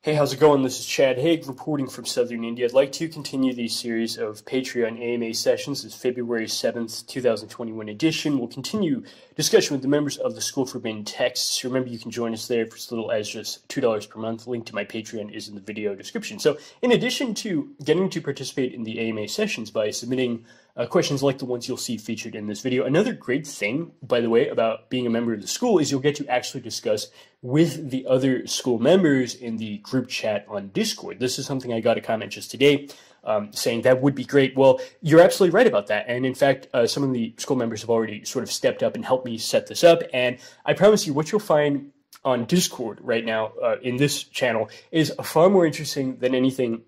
Hey, how's it going? This is Chad Haag reporting from Southern India. I'd like to continue the series of Patreon AMA sessions. This February 7th, 2021 edition. We'll continue discussion with the members of the School for Forbidden Texts. Remember, you can join us there for as little as just $2 per month. Link to my Patreon is in the video description. So, in addition to getting to participate in the AMA sessions by submitting uh, questions like the ones you'll see featured in this video. Another great thing, by the way, about being a member of the school is you'll get to actually discuss with the other school members in the group chat on Discord. This is something I got a comment just today um, saying that would be great. Well, you're absolutely right about that. And in fact, uh, some of the school members have already sort of stepped up and helped me set this up. And I promise you, what you'll find on Discord right now uh, in this channel is far more interesting than anything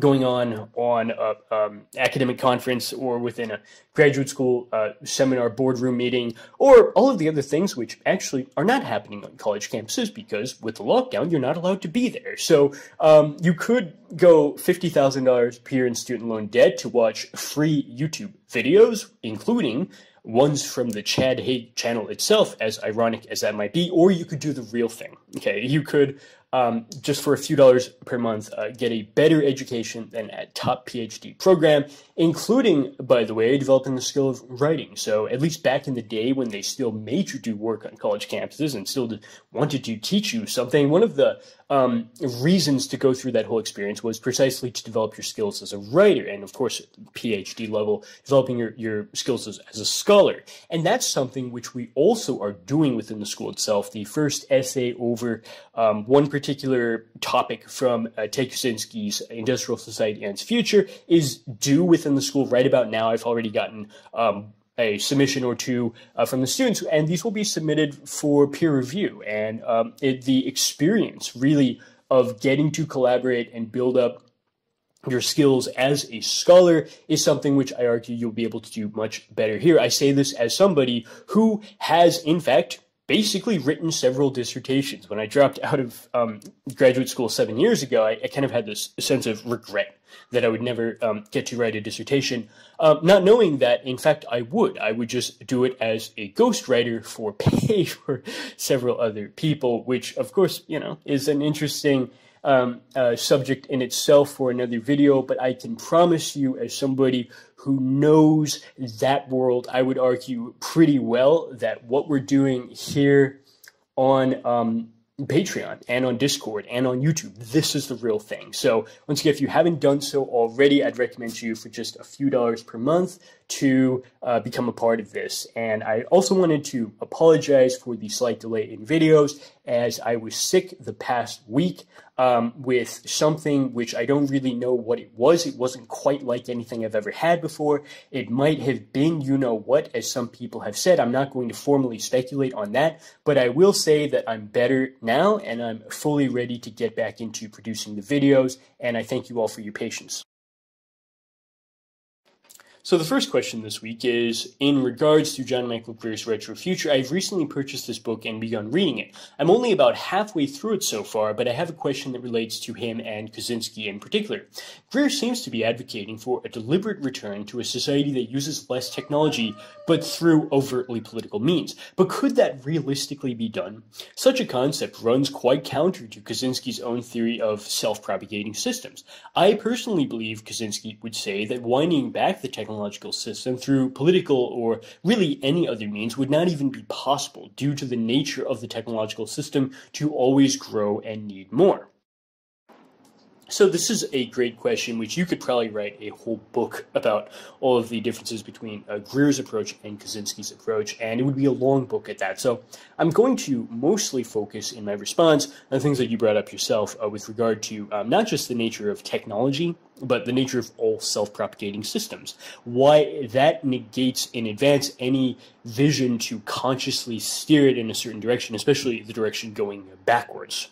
going on on a um, academic conference or within a graduate school uh, seminar boardroom meeting or all of the other things which actually are not happening on college campuses because with the lockdown you're not allowed to be there so um, you could go $50000 per year in student loan debt to watch free youtube videos including ones from the Chad Haag channel itself, as ironic as that might be, or you could do the real thing. Okay, you could um, just for a few dollars per month, uh, get a better education than a top PhD program, including, by the way, developing the skill of writing. So, at least back in the day when they still made you do work on college campuses and still wanted to teach you something, one of the um, reasons to go through that whole experience was precisely to develop your skills as a writer and, of course, PhD level, developing your, your skills as, as a scholar. And that's something which we also are doing within the school itself. The first essay over um, one particular topic from uh, Ted Kaczynski's Industrial Society and its Future is due within the school right about now. I've already gotten um, a submission or two uh, from the students, and these will be submitted for peer review. And um, it, the experience really of getting to collaborate and build up your skills as a scholar is something which I argue you'll be able to do much better here. I say this as somebody who has, in fact, basically written several dissertations. When I dropped out of um, graduate school seven years ago, I, I, kind of had this sense of regret that I would never um, get to write a dissertation, um, not knowing that, in fact, I would. I would just do it as a ghostwriter for pay for several other people, which, of course, you know, is an interesting um, uh, subject in itself for another video, but I can promise you, as somebody who knows that world, I would argue pretty well that what we're doing here on um, Patreon and on Discord and on YouTube. This is the real thing. So, once again, if you haven't done so already, I'd recommend you for just a few dollars per month to uh, become a part of this. And I also wanted to apologize for the slight delay in videos as I was sick the past week um, with something which I don't really know what it was. It wasn't quite like anything I've ever had before. It might have been, you know what, as some people have said. I'm not going to formally speculate on that, but I will say that I'm better now and I'm fully ready to get back into producing the videos. And I thank you all for your patience. So the first question this week is in regards to John Michael Greer's Retro Future. I've recently purchased this book and begun reading it. I'm only about halfway through it so far, but I have a question that relates to him and Kaczynski in particular. Greer seems to be advocating for a deliberate return to a society that uses less technology, but through overtly political means. But could that realistically be done? Such a concept runs quite counter to Kaczynski's own theory of self-propagating systems. I personally believe Kaczynski would say that winding back the technology technological system through political or really any other means would not even be possible due to the nature of the technological system to always grow and need more. So this is a great question, which you could probably write a whole book about all of the differences between uh, Greer's approach and Kaczynski's approach, and it would be a long book at that. So I'm going to mostly focus in my response on things that you brought up yourself uh, with regard to um, not just the nature of technology, but the nature of all self-propagating systems. Why that negates in advance any vision to consciously steer it in a certain direction, especially the direction going backwards.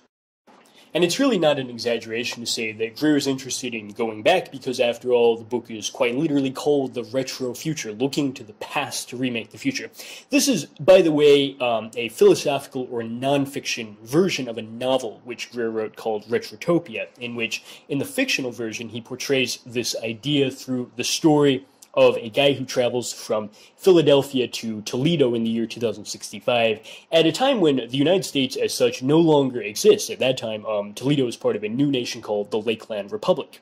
And it's really not an exaggeration to say that Greer is interested in going back because, after all, the book is quite literally called The Retro Future, looking to the past to remake the future. This is, by the way, um, a philosophical or nonfiction version of a novel which Greer wrote called Retrotopia, in which, in the fictional version, he portrays this idea through the story of a guy who travels from Philadelphia to Toledo in the year 2065, at a time when the United States as such no longer exists. At that time, um, Toledo was part of a new nation called the Lakeland Republic.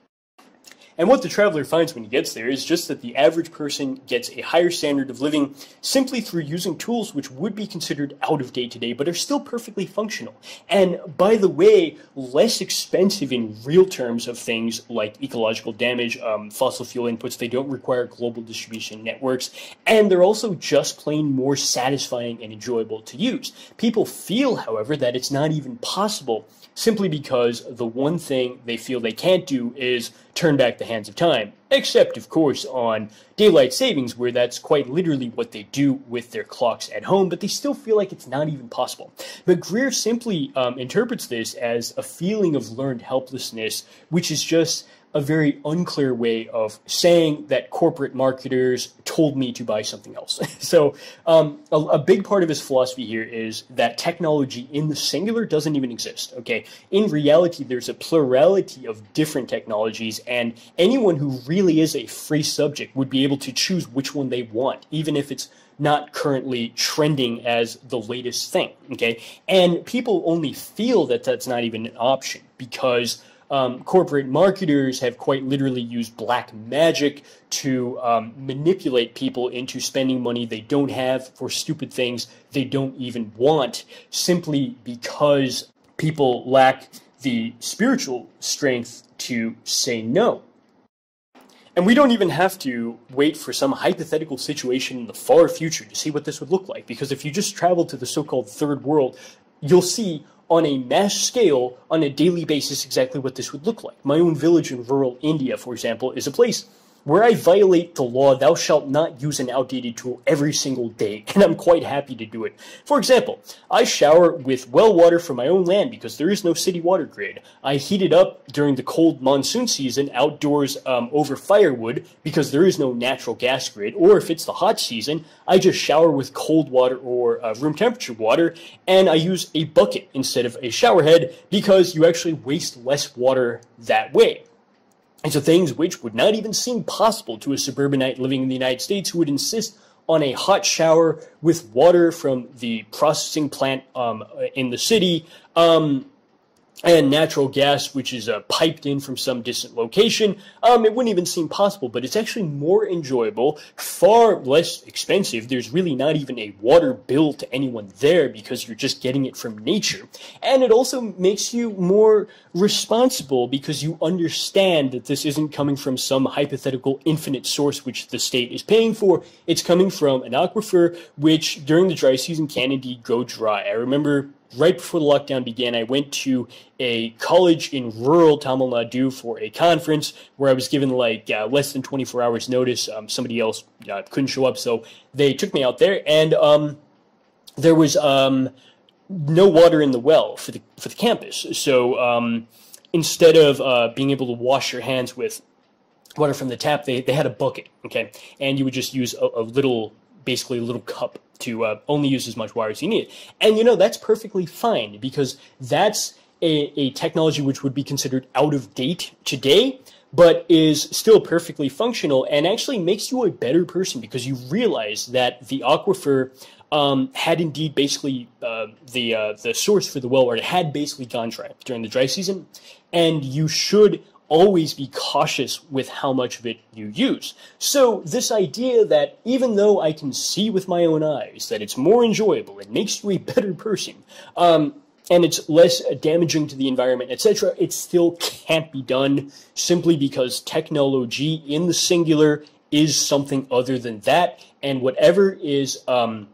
And what the traveler finds when he gets there is just that the average person gets a higher standard of living simply through using tools which would be considered out of date today, but are still perfectly functional. And by the way, less expensive in real terms of things like ecological damage, um, fossil fuel inputs. They don't require global distribution networks, and they're also just plain more satisfying and enjoyable to use. People feel, however, that it's not even possible simply because the one thing they feel they can't do is turn back the hands of time. Except, of course, on daylight savings, where that's quite literally what they do with their clocks at home, but they still feel like it's not even possible. But Greer simply um, interprets this as a feeling of learned helplessness, which is just a very unclear way of saying that corporate marketers told me to buy something else. so, um, a, a, big part of his philosophy here is that technology in the singular doesn't even exist. Okay, in reality, there's a plurality of different technologies, and anyone who really is a free subject would be able to choose which one they want, even if it's not currently trending as the latest thing. Okay, and people only feel that that's not even an option because um, corporate marketers have quite literally used black magic to um, manipulate people into spending money they don't have for stupid things they don't even want simply because people lack the spiritual strength to say no. And we don't even have to wait for some hypothetical situation in the far future to see what this would look like, because if you just travel to the so called third world, you'll see on a mass scale on a daily basis exactly what this would look like. My own village in rural India, for example, is a place where I violate the law, thou shalt not use an outdated tool every single day, and I'm quite happy to do it. For example, I shower with well water from my own land because there is no city water grid. I heat it up during the cold monsoon season outdoors um, over firewood because there is no natural gas grid, or if it's the hot season, I just shower with cold water or uh, room temperature water, and I use a bucket instead of a shower head because you actually waste less water that way. And so things which would not even seem possible to a suburbanite living in the United States who would insist on a hot shower with water from the processing plant um, in the city um, and natural gas, which is uh, piped in from some distant location, um, it wouldn't even seem possible, but it's actually more enjoyable, far less expensive. There's really not even a water bill to anyone there because you're just getting it from nature. And it also makes you more responsible because you understand that this isn't coming from some hypothetical infinite source which the state is paying for. It's coming from an aquifer which during the dry season can indeed go dry. I remember right before the lockdown began, I went to a college in rural Tamil Nadu for a conference where I was given like uh, less than 24 hours notice. Um, somebody else uh, couldn't show up, so they took me out there, and um, there was um, no water in the well for the for the campus. So um, instead of uh, being able to wash your hands with water from the tap, they, they had a bucket, okay, and you would just use a, a little basically a little cup to uh, only use as much wire as you need. And you know, that's perfectly fine because that's a, a technology which would be considered out of date today, but is still perfectly functional and actually makes you a better person because you realize that the aquifer um, had indeed basically uh, the uh, the source for the well water had basically gone dry during the dry season, and you should always be cautious with how much of it you use. So this idea that even though I can see with my own eyes that it's more enjoyable, it makes you a better person, um, and it's less damaging to the environment, etc., it still can't be done simply because technology in the singular is something other than that, and whatever is um,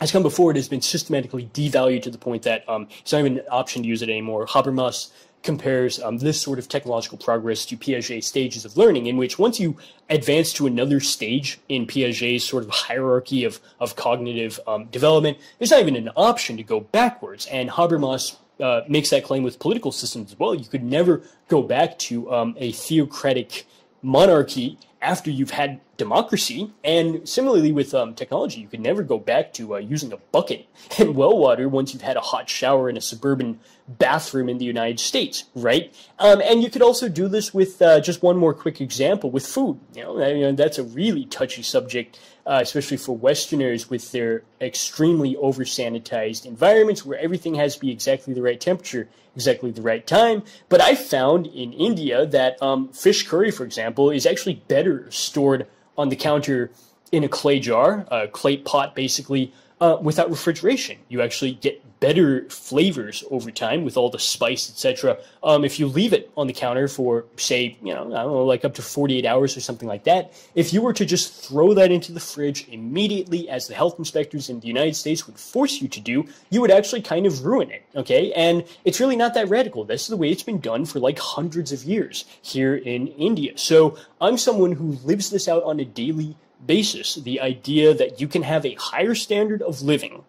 has come before it has been systematically devalued to the point that um, it's not even an option to use it anymore. Habermas compares um, this sort of technological progress to Piaget's stages of learning, in which once you advance to another stage in Piaget's sort of hierarchy of, of cognitive um, development, there's not even an option to go backwards. And Habermas uh, makes that claim with political systems as well. You could never go back to um, a theocratic monarchy after you've had democracy. And similarly with um, technology, you can never go back to uh, using a bucket and well water once you've had a hot shower in a suburban bathroom in the United States, right? Um, and you could also do this with uh, just one more quick example with food. You know, you know that's a really touchy subject, uh, especially for Westerners with their extremely over sanitized environments where everything has to be exactly the right temperature, exactly the right time. But I found in India that um, fish curry, for example, is actually better stored on the counter in a clay jar, a clay pot basically, uh, without refrigeration. You actually get better flavors over time with all the spice, etc. Um, if you leave it on the counter for, say, you know, I don't know, like up to 48 hours or something like that, if you were to just throw that into the fridge immediately, as the health inspectors in the United States would force you to do, you would actually kind of ruin it, okay? And it's really not that radical. This is the way it's been done for like hundreds of years here in India. So I'm someone who lives this out on a daily basis. The idea that you can have a higher standard of living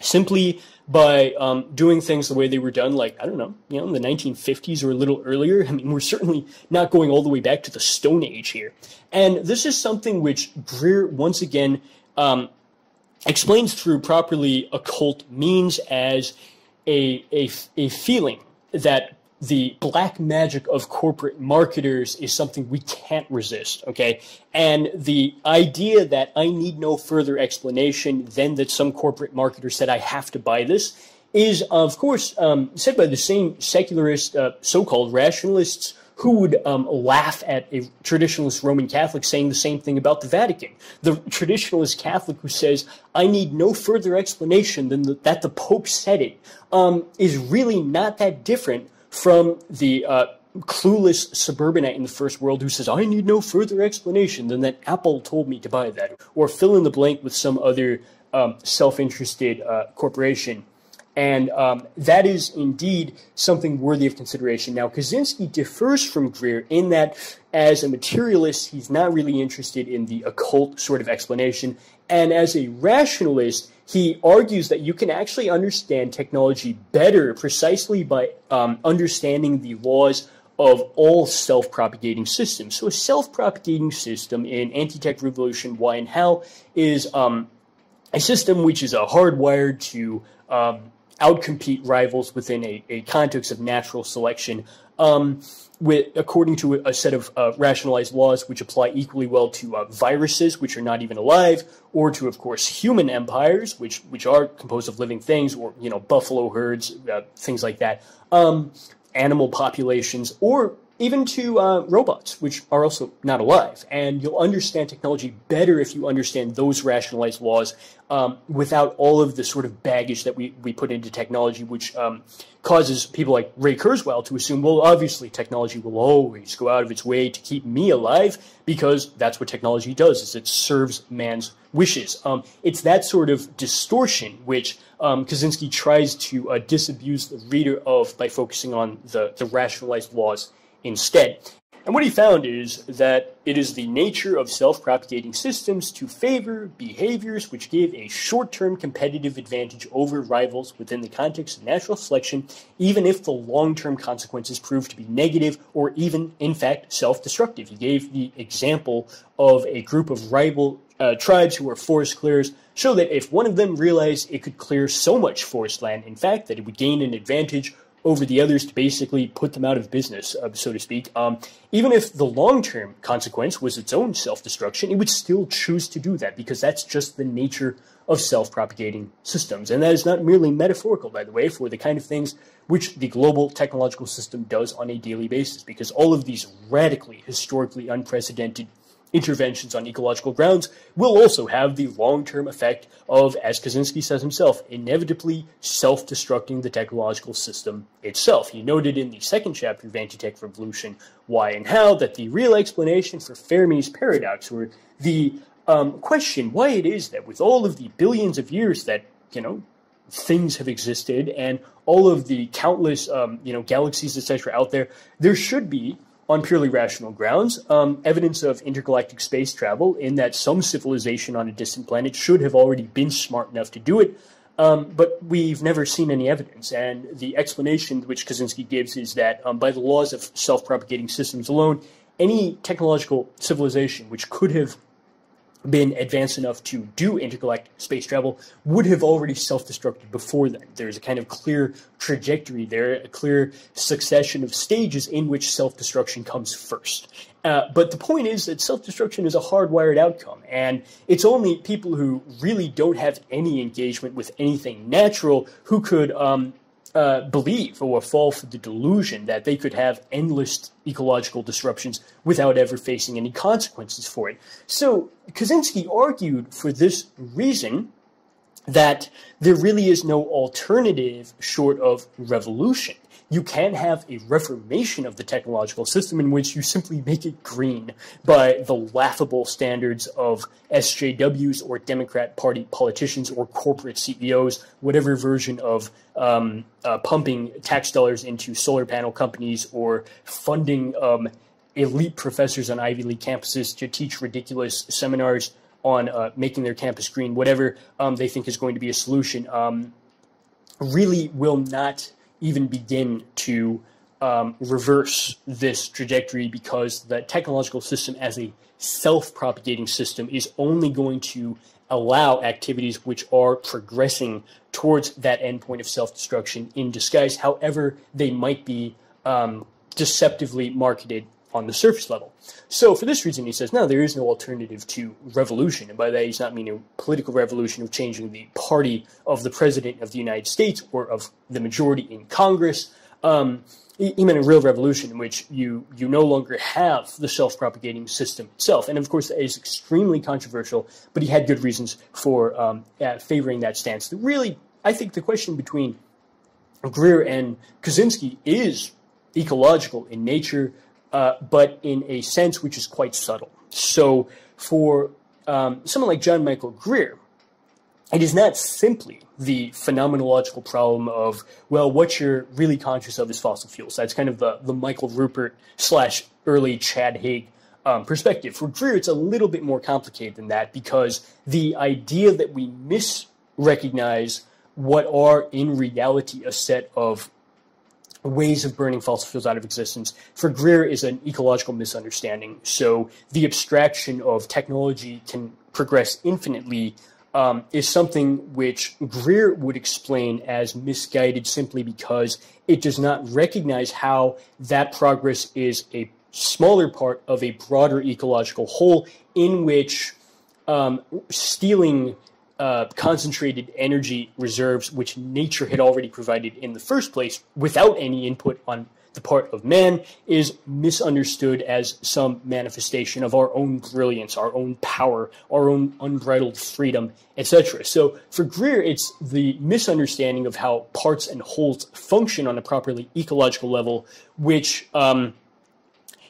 simply by um, doing things the way they were done, like, I don't know, you know, in the 1950s or a little earlier. I mean, we're certainly not going all the way back to the Stone Age here. And this is something which Greer, once again, um, explains through properly occult means as a, a, a feeling that the black magic of corporate marketers is something we can't resist, okay? And the idea that I need no further explanation than that some corporate marketer said I have to buy this is, of course, um, said by the same secularist, uh, so-called rationalists who would um, laugh at a traditionalist Roman Catholic saying the same thing about the Vatican. The traditionalist Catholic who says, I need no further explanation than the, that the Pope said it, um, is really not that different from the uh, clueless suburbanite in the first world who says, I need no further explanation than that Apple told me to buy that, or fill in the blank with some other um, self interested uh, corporation. And um, that is indeed something worthy of consideration. Now, Kaczynski differs from Greer in that, as a materialist, he's not really interested in the occult sort of explanation. And as a rationalist, he argues that you can actually understand technology better precisely by um, understanding the laws of all self-propagating systems. So a self-propagating system in Anti-Tech Revolution, Why and How is um, a system which is uh, hardwired to um, outcompete rivals within a, a context of natural selection. Um, with, according to a set of uh, rationalized laws which apply equally well to uh, viruses, which are not even alive, or to, of course, human empires, which which are composed of living things, or you know, buffalo herds, uh, things like that, um, animal populations, or even to uh, robots, which are also not alive. And you'll understand technology better if you understand those rationalized laws um, without all of the sort of baggage that we, we put into technology, which um, causes people like Ray Kurzweil to assume, well, obviously technology will always go out of its way to keep me alive because that's what technology does, is it serves man's wishes. Um, it's that sort of distortion which um, Kaczynski tries to uh, disabuse the reader of by focusing on the, the rationalized laws instead. And what he found is that it is the nature of self-propagating systems to favor behaviors which give a short-term competitive advantage over rivals within the context of natural selection, even if the long-term consequences prove to be negative or even, in fact, self-destructive. He gave the example of a group of rival uh, tribes who were forest clearers show that if one of them realized it could clear so much forest land, in fact, that it would gain an advantage over the others to basically put them out of business, uh, so to speak. Um, even if the long term consequence was its own self destruction, it would still choose to do that because that's just the nature of self propagating systems. And that is not merely metaphorical, by the way, for the kind of things which the global technological system does on a daily basis, because all of these radically, historically unprecedented interventions on ecological grounds will also have the long-term effect of, as Kaczynski says himself, inevitably self-destructing the technological system itself. He noted in the second chapter of Anti-Tech Revolution, Why and How, that the real explanation for Fermi's paradox, or the um, question why it is that with all of the billions of years that, you know, things have existed and all of the countless, um, you know, galaxies, etc., out there, there should be on purely rational grounds, um, evidence of intergalactic space travel in that some civilization on a distant planet should have already been smart enough to do it, um, but we've never seen any evidence. And the explanation which Kaczynski gives is that um, by the laws of self propagating systems alone, any technological civilization which could have been advanced enough to do intergalactic space travel would have already self-destructed before then. There's a kind of clear trajectory there, a clear succession of stages in which self-destruction comes first. Uh, but the point is that self-destruction is a hardwired outcome, and it's only people who really don't have any engagement with anything natural who could um, uh, believe or fall for the delusion that they could have endless ecological disruptions without ever facing any consequences for it. So Kaczynski argued for this reason that there really is no alternative short of revolution you can have a reformation of the technological system in which you simply make it green by the laughable standards of SJWs or Democrat Party politicians or corporate CEOs, whatever version of um, uh, pumping tax dollars into solar panel companies or funding um, elite professors on Ivy League campuses to teach ridiculous seminars on uh, making their campus green, whatever um, they think is going to be a solution, um, really will not even begin to um, reverse this trajectory because the technological system as a self-propagating system is only going to allow activities which are progressing towards that endpoint of self-destruction in disguise, however they might be um, deceptively marketed on the surface level. So for this reason, he says, no, there is no alternative to revolution. And by that, he's not meaning a political revolution of changing the party of the president of the United States or of the majority in Congress. Um, he, he meant a real revolution in which you, you no longer have the self-propagating system itself. And of course, that is extremely controversial, but he had good reasons for um, uh, favoring that stance. Really, I think the question between Greer and Kaczynski is ecological in nature uh, but in a sense which is quite subtle. So for um, someone like John Michael Greer, it is not simply the phenomenological problem of, well, what you're really conscious of is fossil fuels. That's kind of the, the Michael Ruppert slash early Chad Haag um, perspective. For Greer, it's a little bit more complicated than that because the idea that we misrecognize what are in reality a set of ways of burning fossil fuels out of existence for Greer is an ecological misunderstanding. So the abstraction of technology can progress infinitely um, is something which Greer would explain as misguided simply because it does not recognize how that progress is a smaller part of a broader ecological whole in which um, stealing uh, concentrated energy reserves, which nature had already provided in the first place without any input on the part of man, is misunderstood as some manifestation of our own brilliance, our own power, our own unbridled freedom, etc. So for Greer, it's the misunderstanding of how parts and wholes function on a properly ecological level, which um,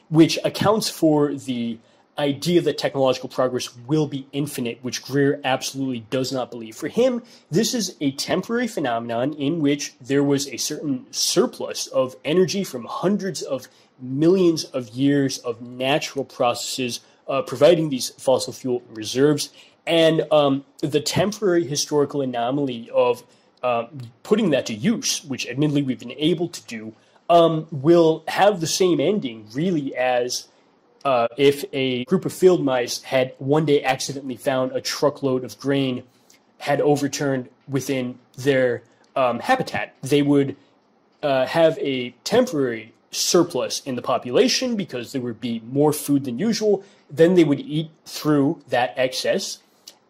which accounts for the idea that technological progress will be infinite, which Greer absolutely does not believe. For him, this is a temporary phenomenon in which there was a certain surplus of energy from hundreds of millions of years of natural processes uh, providing these fossil fuel reserves. And um, the temporary historical anomaly of uh, putting that to use, which admittedly we've been able to do, um, will have the same ending really as uh, if a group of field mice had one day accidentally found a truckload of grain had overturned within their um, habitat, they would uh, have a temporary surplus in the population because there would be more food than usual. Then they would eat through that excess,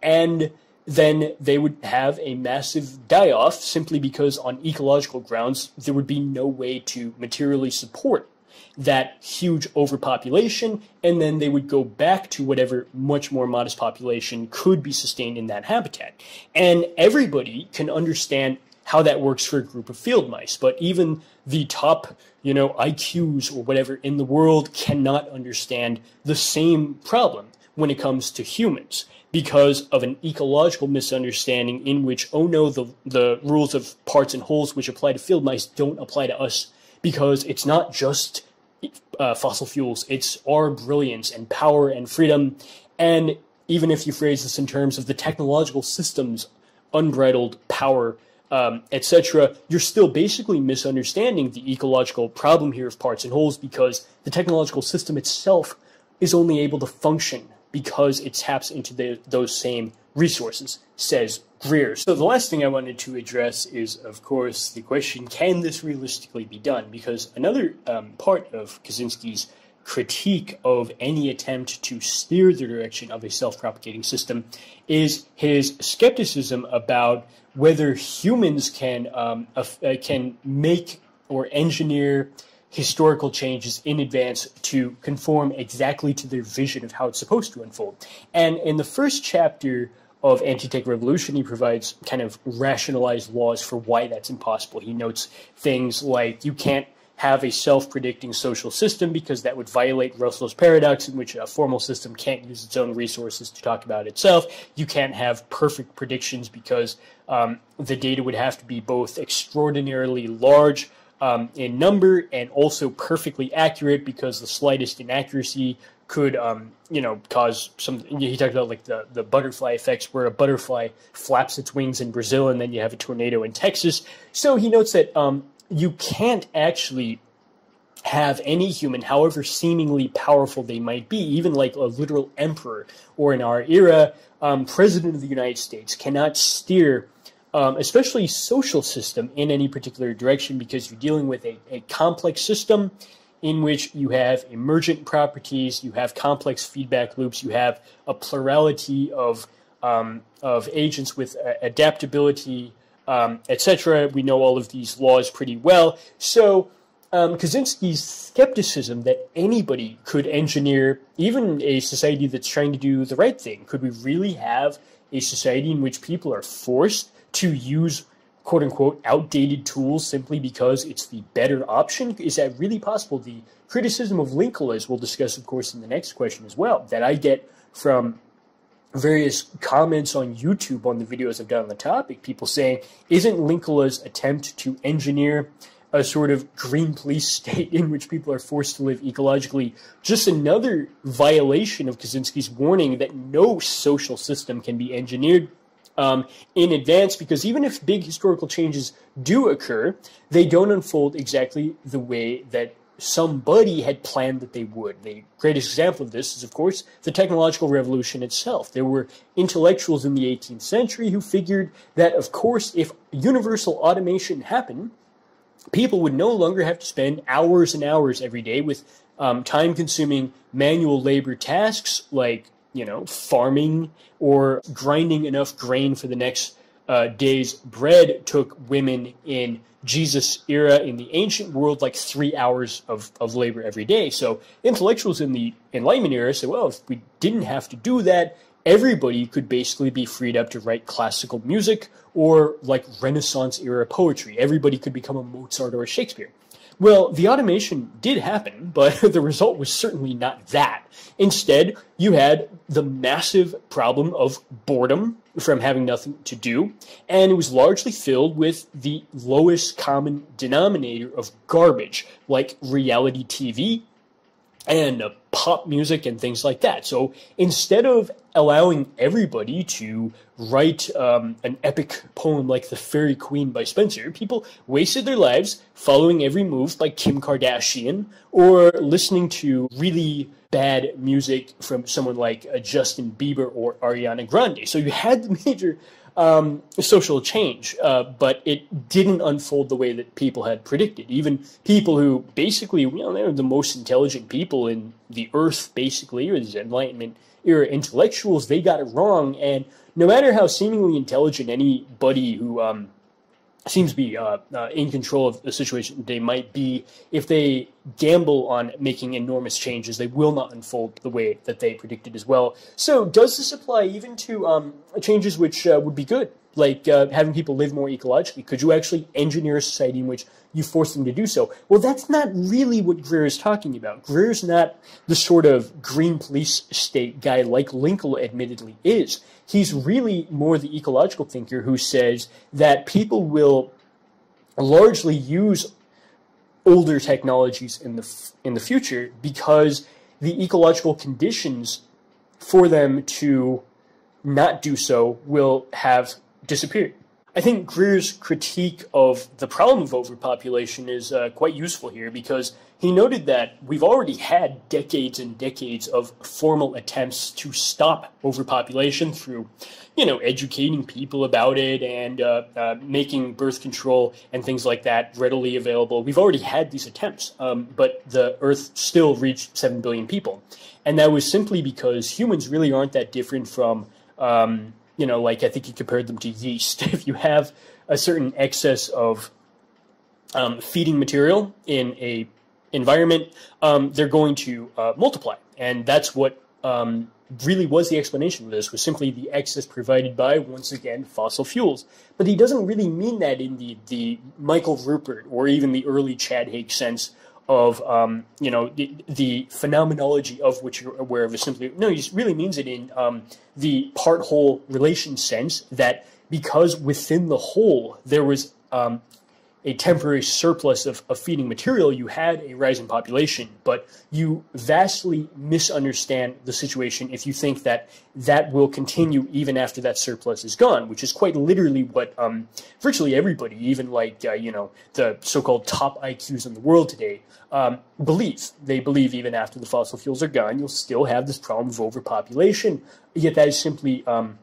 and then they would have a massive die off simply because, on ecological grounds, there would be no way to materially support that huge overpopulation, and then they would go back to whatever much more modest population could be sustained in that habitat. And everybody can understand how that works for a group of field mice, but even the top, you know, IQs or whatever in the world cannot understand the same problem when it comes to humans because of an ecological misunderstanding in which, oh no, the, the rules of parts and wholes which apply to field mice don't apply to us because it's not just uh, fossil fuels. It's our brilliance and power and freedom. And even if you phrase this in terms of the technological system's unbridled power um, etc., you're still basically misunderstanding the ecological problem here of parts and wholes because the technological system itself is only able to function because it taps into the, those same resources, says Greer. So the last thing I wanted to address is, of course, the question, can this realistically be done? Because another um, part of Kaczynski's critique of any attempt to steer the direction of a self-propagating system is his skepticism about whether humans can um, uh, can make or engineer historical changes in advance to conform exactly to their vision of how it's supposed to unfold. And in the first chapter of Anti-Tech Revolution, he provides kind of rationalized laws for why that's impossible. He notes things like you can't have a self-predicting social system because that would violate Russell's paradox in which a formal system can't use its own resources to talk about itself. You can't have perfect predictions because um, the data would have to be both extraordinarily large um, in number and also perfectly accurate because the slightest inaccuracy could um, you know cause some he talked about like the, the butterfly effects where a butterfly flaps its wings in brazil and then you have a tornado in texas. So he notes that um, you can't actually have any human however seemingly powerful they might be even like a literal emperor or in our era um, president of the united states cannot steer um, especially social system, in any particular direction because you're dealing with a, a complex system in which you have emergent properties, you have complex feedback loops, you have a plurality of um, of agents with uh, adaptability, um, etc. We know all of these laws pretty well. So um, Kaczynski's skepticism that anybody could engineer even a society that's trying to do the right thing. Could we really have a society in which people are forced to use quote unquote outdated tools simply because it's the better option? Is that really possible? The criticism of Linkola, as we'll discuss, of course, in the next question as well, that I get from various comments on YouTube on the videos I've done on the topic, people saying, isn't Linkola's attempt to engineer a sort of green police state in which people are forced to live ecologically just another violation of Kaczynski's warning that no social system can be engineered um, in advance because even if big historical changes do occur, they don't unfold exactly the way that somebody had planned that they would. The greatest example of this is, of course, the technological revolution itself. There were intellectuals in the 18th century who figured that, of course, if universal automation happened, people would no longer have to spend hours and hours every day with um, time consuming manual labor tasks like you know, farming or grinding enough grain for the next uh, day's bread took women in Jesus era in the ancient world like three hours of, of labor every day. So intellectuals in the Enlightenment era said, well, if we didn't have to do that, everybody could basically be freed up to write classical music or like Renaissance era poetry. Everybody could become a Mozart or a Shakespeare. Well, the automation did happen, but the result was certainly not that. Instead, you had the massive problem of boredom from having nothing to do, and it was largely filled with the lowest common denominator of garbage, like reality TV and pop music and things like that. So instead of allowing everybody to write um, an epic poem like The Faerie Queene by Spenser, people wasted their lives following every move by Kim Kardashian or listening to really bad music from someone like uh, Justin Bieber or Ariana Grande. So you had the major um, social change, uh, but it didn't unfold the way that people had predicted. Even people who basically, you know, they're the most intelligent people in the earth, basically, or these Enlightenment intellectuals, they got it wrong. And no matter how seemingly intelligent anybody who um, seems to be uh, uh, in control of the situation they might be if they gamble on making enormous changes they will not unfold the way that they predicted as well so does this apply even to um, changes which uh, would be good like uh, having people live more ecologically could you actually engineer a society in which you force them to do so? Well that's not really what greer is talking about. Greer's not the sort of green police state guy like Linkola admittedly is. He's really more the ecological thinker who says that people will largely use older technologies in the in the future because the ecological conditions for them to not do so will have disappeared. I think Greer's critique of the problem of overpopulation is uh, quite useful here because he noted that we've already had decades and decades of formal attempts to stop overpopulation through, you know, educating people about it and uh, uh, making birth control and things like that readily available. We've already had these attempts, um, but the Earth still reached 7 billion people. And that was simply because humans really aren't that different from. Um, you know, like I think he compared them to yeast. if you have a certain excess of um, feeding material in a environment, um, they're going to uh, multiply, and that's what um, really was the explanation for this was simply the excess provided by once again fossil fuels. But he doesn't really mean that in the the Michael Ruppert or even the early Chad Haag sense of um, you know the, the, phenomenology of which you're aware of is simply no he really means it in um, the part whole relation sense that because within the whole there was um, a temporary surplus of, of feeding material, you had a rise in population, but you vastly misunderstand the situation if you think that that will continue even after that surplus is gone, which is quite literally what um, virtually everybody, even like, uh, you know, the so-called top IQs in the world today, um, believe. They believe even after the fossil fuels are gone, you'll still have this problem of overpopulation, yet that is simply um,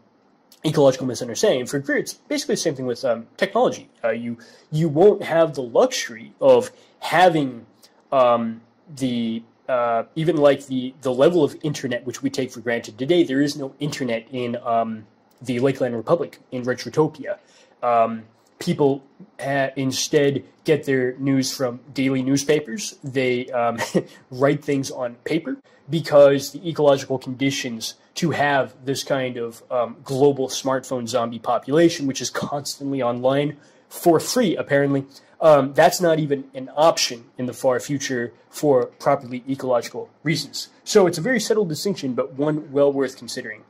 ecological misunderstanding. For Greer, it's basically the same thing with um, technology. Uh, you you won't have the luxury of having um, the uh, even like the the level of internet which we take for granted today. There is no internet in um, the Lakeland Republic in Retrotopia. Um, people ha- instead get their news from daily newspapers. They um, write things on paper because the ecological conditions to have this kind of um, global smartphone zombie population, which is constantly online for free, apparently, um, that's not even an option in the far future for properly ecological reasons. So it's a very subtle distinction, but one well worth considering.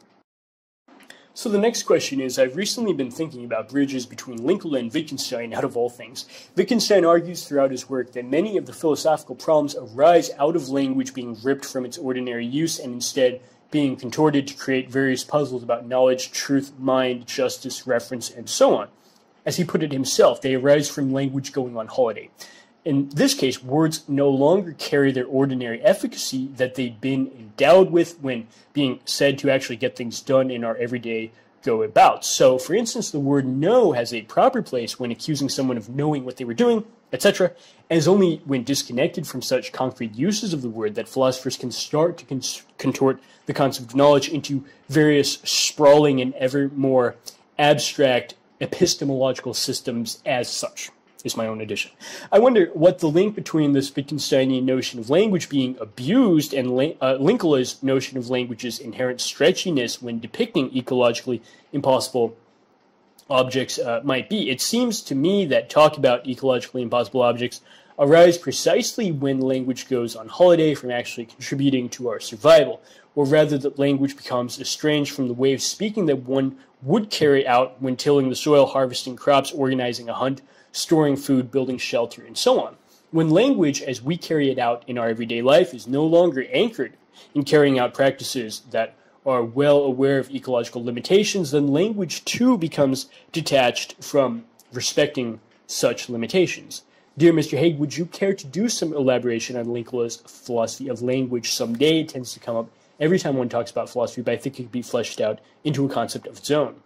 So the next question is, I've recently been thinking about bridges between Linkola and Wittgenstein out of all things. Wittgenstein argues throughout his work that many of the philosophical problems arise out of language being ripped from its ordinary use and instead being contorted to create various puzzles about knowledge, truth, mind, justice, reference, and so on. As he put it himself, they arise from language going on holiday. In this case, words no longer carry their ordinary efficacy that they'd been endowed with when being said to actually get things done in our everyday go about. So, for instance, the word know has a proper place when accusing someone of knowing what they were doing, etc., is only when disconnected from such concrete uses of the word that philosophers can start to contort the concept of knowledge into various sprawling and ever more abstract epistemological systems as such is my own addition. I wonder what the link between this Wittgensteinian notion of language being abused and uh, Linkola's notion of language's inherent stretchiness when depicting ecologically impossible objects uh, might be. It seems to me that talk about ecologically impossible objects arise precisely when language goes on holiday from actually contributing to our survival, or rather that language becomes estranged from the way of speaking that one would carry out when tilling the soil, harvesting crops, organizing a hunt, storing food, building shelter, and so on. When language, as we carry it out in our everyday life, is no longer anchored in carrying out practices that are well aware of ecological limitations, then language too becomes detached from respecting such limitations. Dear Mr. Haag, would you care to do some elaboration on Linkola's philosophy of language someday? It tends to come up every time one talks about philosophy, but I think it could be fleshed out into a concept of its own.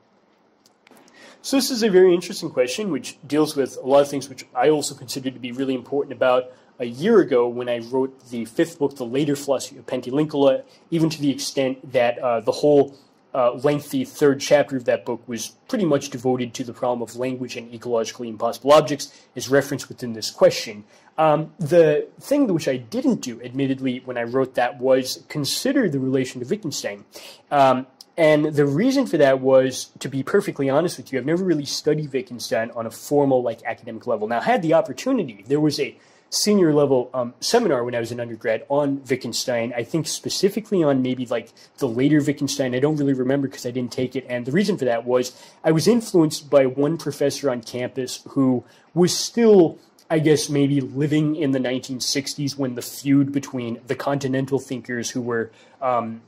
So this is a very interesting question, which deals with a lot of things which I also considered to be really important about a year ago when I wrote the fifth book, The Later Philosophy of Pentti even to the extent that uh, the whole uh, lengthy third chapter of that book was pretty much devoted to the problem of language and ecologically impossible objects, is referenced within this question. Um, the thing which I didn't do, admittedly, when I wrote that was consider the relation to Wittgenstein. Um, and the reason for that was, to be perfectly honest with you, I've never really studied Wittgenstein on a formal, like, academic level. Now, I had the opportunity. There was a senior level um, seminar when I was an undergrad on Wittgenstein. I think specifically on maybe like the later Wittgenstein. I don't really remember because I didn't take it. And the reason for that was I was influenced by one professor on campus who was still I guess maybe living in the 1960s when the feud between the continental thinkers who were um,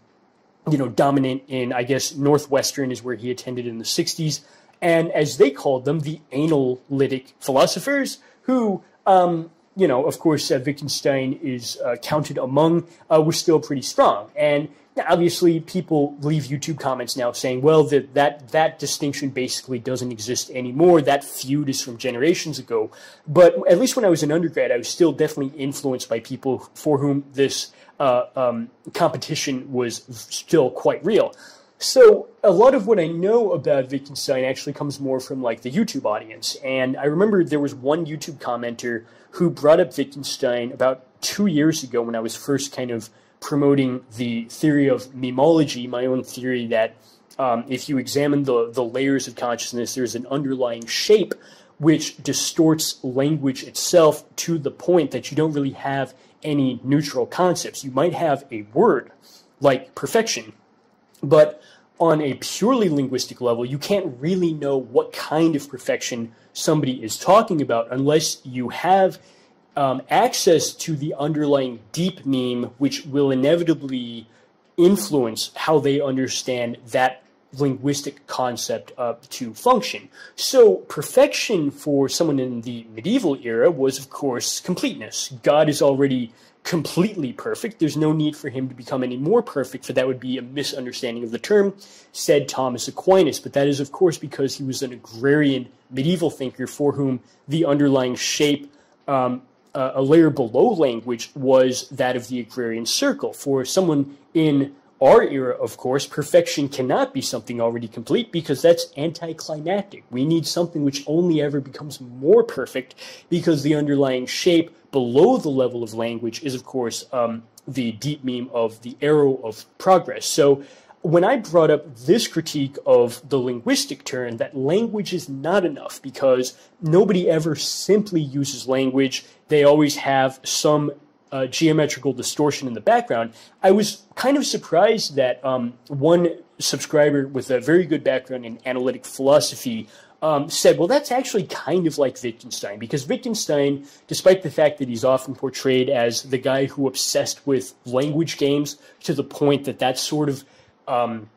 you know, dominant in, I guess, Northwestern is where he attended in the 60s, and as they called them, the analytic philosophers, who, um, you know, of course, uh, Wittgenstein is uh, counted among, uh, were still pretty strong. And obviously, people leave YouTube comments now saying, well, that, that, that distinction basically doesn't exist anymore. That feud is from generations ago. But at least when I was an undergrad, I was still definitely influenced by people for whom this uh, um, competition was still quite real. So a lot of what I know about Wittgenstein actually comes more from like the YouTube audience. And I remember there was one YouTube commenter who brought up Wittgenstein about two years ago when I was first kind of promoting the theory of memology, my own theory that um, if you examine the, the layers of consciousness, there's an underlying shape which distorts language itself to the point that you don't really have any neutral concepts. You might have a word like perfection, but on a purely linguistic level, you can't really know what kind of perfection somebody is talking about unless you have um, access to the underlying deep meme, which will inevitably influence how they understand that linguistic concept uh, to function. So perfection for someone in the medieval era was, of course, completeness. God is already completely perfect. There's no need for him to become any more perfect, for that would be a misunderstanding of the term, said Thomas Aquinas. But that is, of course, because he was an agrarian medieval thinker for whom the underlying shape, um, uh, a layer below language, was that of the agrarian circle. For someone in our era, of course, perfection cannot be something already complete because that's anticlimactic. We need something which only ever becomes more perfect because the underlying shape below the level of language is, of course, um, the deep meme of the arrow of progress. So when I brought up this critique of the linguistic turn, that language is not enough because nobody ever simply uses language. They always have some uh, geometrical distortion in the background, I was kind of surprised that um, one subscriber with a very good background in analytic philosophy um, said, well, that's actually kind of like Wittgenstein, because Wittgenstein, despite the fact that he's often portrayed as the guy who obsessed with language games to the point that that sort of um,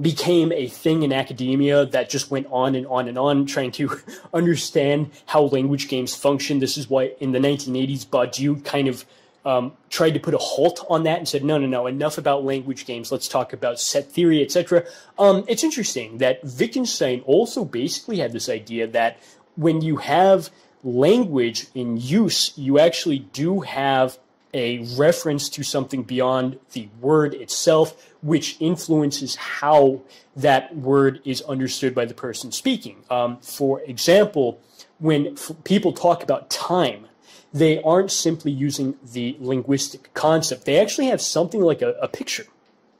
became a thing in academia that just went on and on and on, trying to understand how language games function. This is why in the 1980s, Badiou kind of um, tried to put a halt on that and said, no, no, no, enough about language games. Let's talk about set theory, etc. Um, it's interesting that Wittgenstein also basically had this idea that when you have language in use, you actually do have a reference to something beyond the word itself, which influences how that word is understood by the person speaking. Um, for example, when people talk about time, they aren't simply using the linguistic concept. They actually have something like a, a picture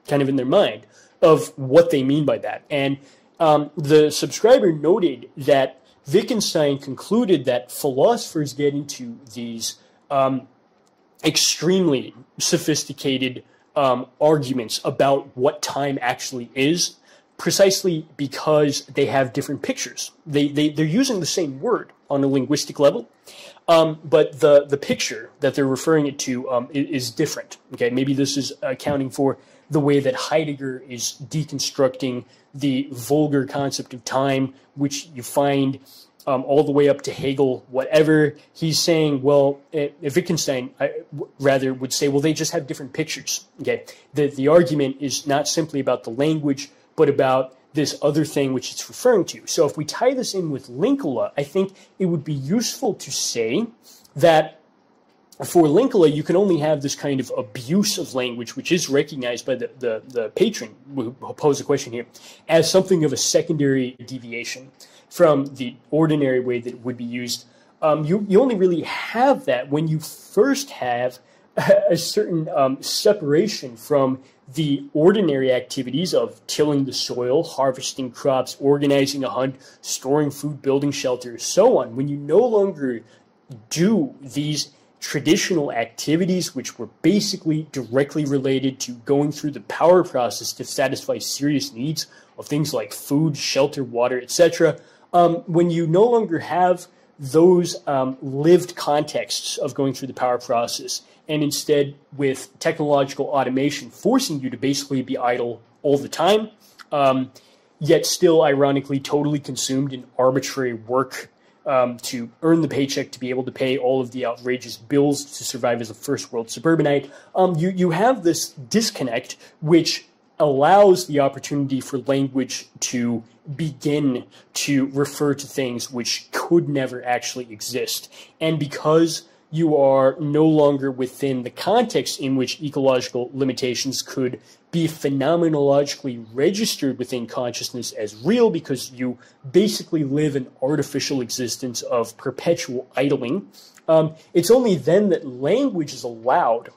kind of in their mind of what they mean by that. And um, the subscriber noted that Wittgenstein concluded that philosophers get into these um, extremely sophisticated um, arguments about what time actually is precisely because they have different pictures. They, they, they're using the same word on a linguistic level, um, but the, the picture that they're referring it to um, is, is, different. Okay, maybe this is accounting for the way that Heidegger is deconstructing the vulgar concept of time, which you find um, all the way up to Hegel, whatever. He's saying, well, eh, Wittgenstein I, rather would say, well, they just have different pictures. Okay, the, the argument is not simply about the language, but about this other thing which it's referring to. So if we tie this in with Linkola, I think it would be useful to say that for Linkola, you can only have this kind of abuse of language, which is recognized by the, the, the patron who posed the question here, as something of a secondary deviation from the ordinary way that it would be used. Um, you, you only really have that when you first have a certain um, separation from the ordinary activities of tilling the soil, harvesting crops, organizing a hunt, storing food, building shelters, so on. When you no longer do these traditional activities, which were basically directly related to going through the power process to satisfy serious needs of things like food, shelter, water, etc., um, when you no longer have those um, lived contexts of going through the power process and instead with technological automation forcing you to basically be idle all the time. Um, yet still, ironically, totally consumed in arbitrary work um, to earn the paycheck to be able to pay all of the outrageous bills to survive as a first world suburbanite. Um, you you have this disconnect which allows the opportunity for language to begin to refer to things which could never actually exist. And because you are no longer within the context in which ecological limitations could be phenomenologically registered within consciousness as real because you basically live an artificial existence of perpetual idling. Um, it's only then that language is allowed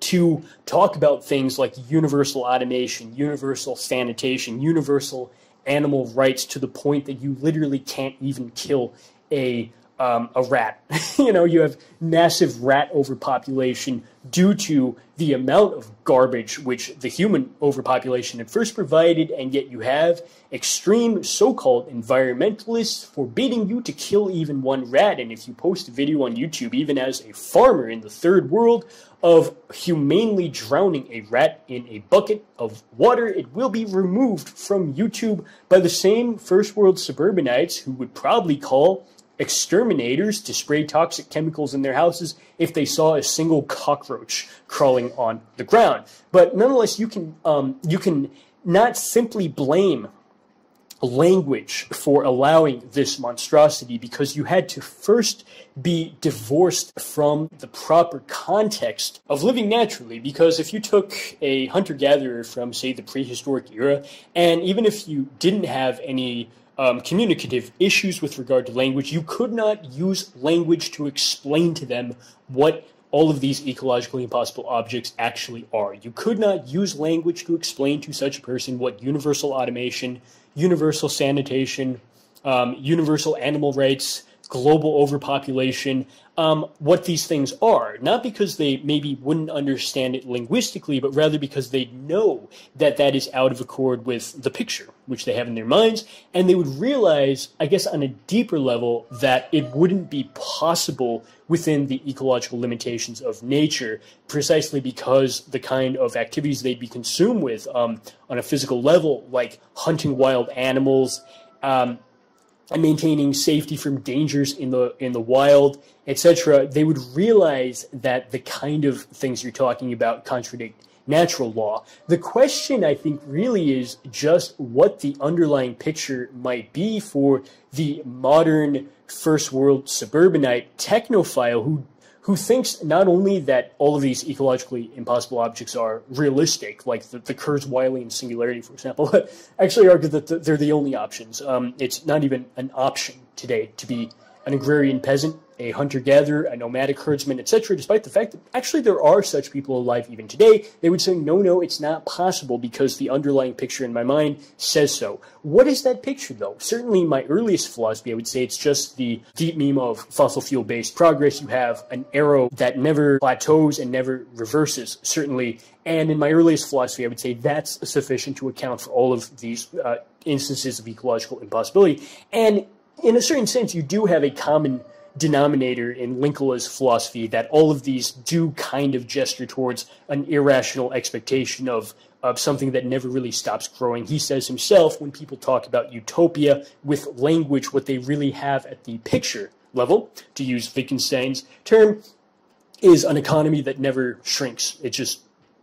to talk about things like universal automation, universal sanitation, universal animal rights to the point that you literally can't even kill a um, a rat. you know, you have massive rat overpopulation due to the amount of garbage which the human overpopulation had first provided, and yet you have extreme so-called environmentalists forbidding you to kill even one rat. And if you post a video on YouTube, even as a farmer in the third world, of humanely drowning a rat in a bucket of water, it will be removed from YouTube by the same first world suburbanites who would probably call exterminators to spray toxic chemicals in their houses if they saw a single cockroach crawling on the ground. But nonetheless, you can um, you can not simply blame language for allowing this monstrosity because you had to first be divorced from the proper context of living naturally. Because if you took a hunter gatherer from, say, the prehistoric era, and even if you didn't have any um, communicative issues with regard to language, you could not use language to explain to them what all of these ecologically impossible objects actually are. You could not use language to explain to such a person what universal automation, universal sanitation, um, universal animal rights, global overpopulation, um, what these things are. Not because they maybe wouldn't understand it linguistically, but rather because they know that that is out of accord with the picture, which they have in their minds. And they would realize, I guess, on a deeper level, that it wouldn't be possible within the ecological limitations of nature, precisely because the kind of activities they'd be consumed with um, on a physical level, like hunting wild animals, um, and maintaining safety from dangers in the in the wild, etc., they would realize that the kind of things you're talking about contradict natural law. The question, I think, really is just what the underlying picture might be for the modern first world suburbanite technophile who who thinks not only that all of these ecologically impossible objects are realistic, like the, the Kurzweilian singularity, for example, but actually argue that they're the only options. Um, it's not even an option today to be an agrarian peasant a hunter gatherer, a nomadic herdsman, etc., despite the fact that actually there are such people alive even today, they would say, no, no, it's not possible because the underlying picture in my mind says so. What is that picture, though? Certainly, my earliest philosophy, I would say it's just the deep meme of fossil fuel based progress. You have an arrow that never plateaus and never reverses, certainly. And in my earliest philosophy, I would say that's sufficient to account for all of these uh, instances of ecological impossibility. And in a certain sense, you do have a common denominator in Linkola's philosophy that all of these do kind of gesture towards an irrational expectation of, of something that never really stops growing. He says himself, when people talk about utopia with language, what they really have at the picture level, to use Wittgenstein's term, is an economy that never shrinks. It just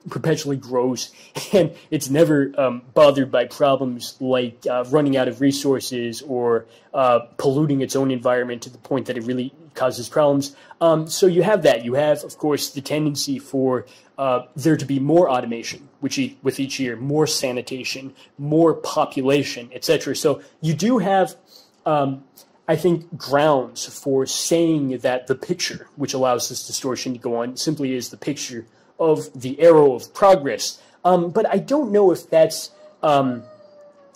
perpetually grows and it's never um, bothered by problems like uh, running out of resources or uh, polluting its own environment to the point that it really causes problems. Um, so you have that. You have, of course, the tendency for uh, there to be more automation, which e- with each year, more sanitation, more population, etc. So you do have. Um, I think grounds for saying that the picture, which allows this distortion to go on, simply is the picture of the arrow of progress. Um, but I don't know if that's um,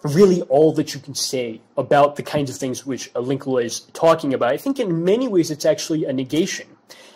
really all that you can say about the kinds of things which Linkola is talking about. I think in many ways it's actually a negation.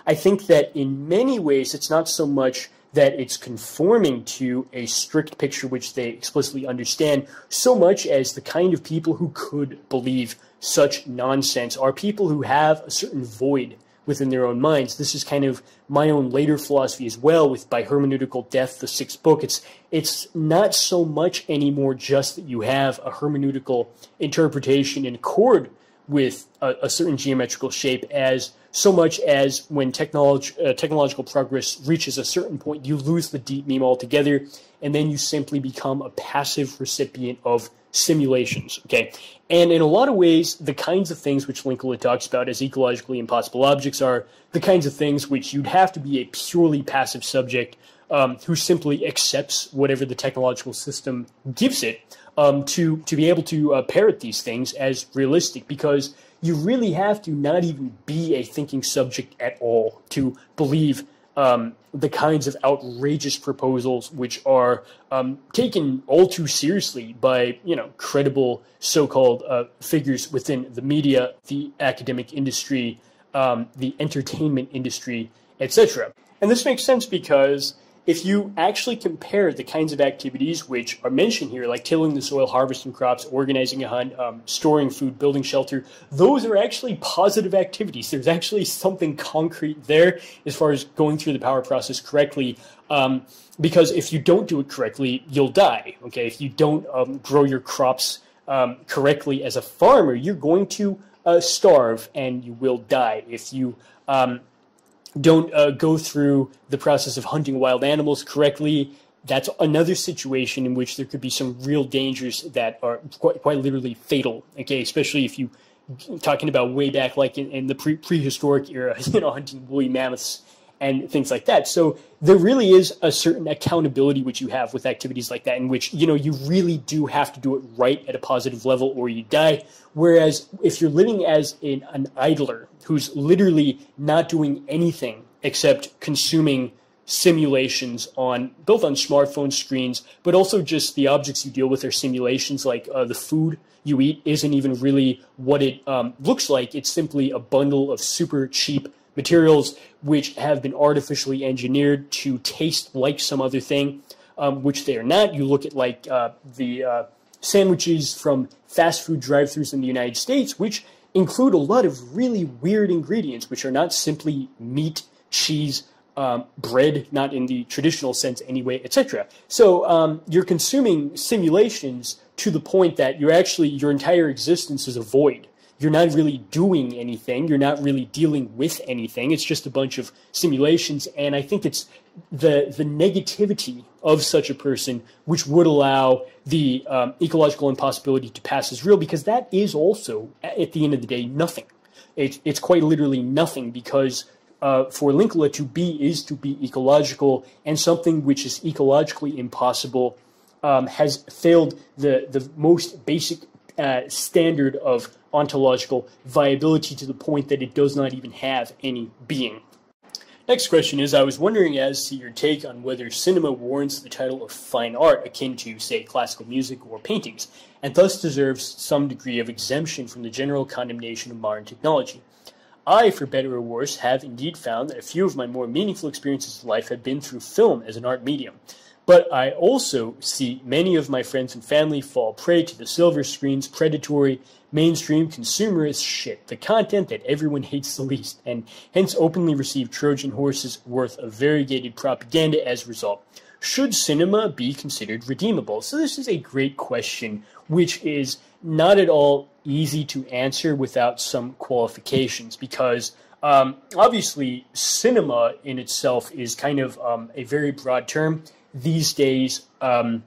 I think that in many ways it's not so much that it's conforming to a strict picture which they explicitly understand, so much as the kind of people who could believe such nonsense are people who have a certain void within their own minds. This is kind of my own later philosophy as well with by hermeneutical death, the sixth book. It's it's not so much anymore just that you have a hermeneutical interpretation in accord with a, a certain geometrical shape as so much as when technology, uh, technological progress reaches a certain point, you lose the deep meme altogether, and then you simply become a passive recipient of simulations. Okay, and in a lot of ways, the kinds of things which Linkola talks about as ecologically impossible objects are the kinds of things which you'd have to be a purely passive subject um, who simply accepts whatever the technological system gives it um, to to be able to uh, parrot these things as realistic because you really have to not even be a thinking subject at all to believe um, the kinds of outrageous proposals which are um, taken all too seriously by you know credible so-called uh, figures within the media, the academic industry, um, the entertainment industry, etc. And this makes sense because if you actually compare the kinds of activities which are mentioned here, like tilling the soil, harvesting crops, organizing a hunt, um, storing food, building shelter, those are actually positive activities. There's actually something concrete there as far as going through the power process correctly. Um, because if you don't do it correctly, you'll die. Okay, if you don't um, grow your crops um, correctly as a farmer, you're going to uh, starve and you will die. If you um, don't uh, go through the process of hunting wild animals correctly, that's another situation in which there could be some real dangers that are quite, quite literally fatal. Okay, especially if you talking about way back like in, in the pre- prehistoric era, you know, hunting woolly mammoths and things like that. So there really is a certain accountability which you have with activities like that, in which you know you really do have to do it right at a positive level, or you die. Whereas if you're living as an, an idler who's literally not doing anything except consuming simulations on both on smartphone screens, but also just the objects you deal with are simulations like uh, the food you eat isn't even really what it um, looks like. It's simply a bundle of super cheap materials which have been artificially engineered to taste like some other thing, um, which they are not. You look at like uh, the uh, sandwiches from fast food drive-throughs in the United States, which include a lot of really weird ingredients, which are not simply meat, cheese, um, bread, not in the traditional sense anyway, etc. So um, you're consuming simulations to the point that you're actually your entire existence is a void you're not really doing anything. You're not really dealing with anything. It's just a bunch of simulations. And I think it's the the negativity of such a person which would allow the um, ecological impossibility to pass as real, because that is also, at the end of the day, nothing. It, it's quite literally nothing because uh, for Linkola to be is to be ecological, and something which is ecologically impossible um, has failed the the most basic uh, standard of ontological viability to the point that it does not even have any being. Next question is I was wondering as to your take on whether cinema warrants the title of fine art akin to, say, classical music or paintings, and thus deserves some degree of exemption from the general condemnation of modern technology. I, for better or worse, have indeed found that a few of my more meaningful experiences in life have been through film as an art medium. But I also see many of my friends and family fall prey to the silver screen's predatory, mainstream consumerist shit, the content that everyone hates the least, and hence openly receive Trojan horses worth of variegated propaganda as a result. Should cinema be considered redeemable? So this is a great question, which is not at all easy to answer without some qualifications, because um, obviously cinema in itself is kind of um, a very broad term these days um,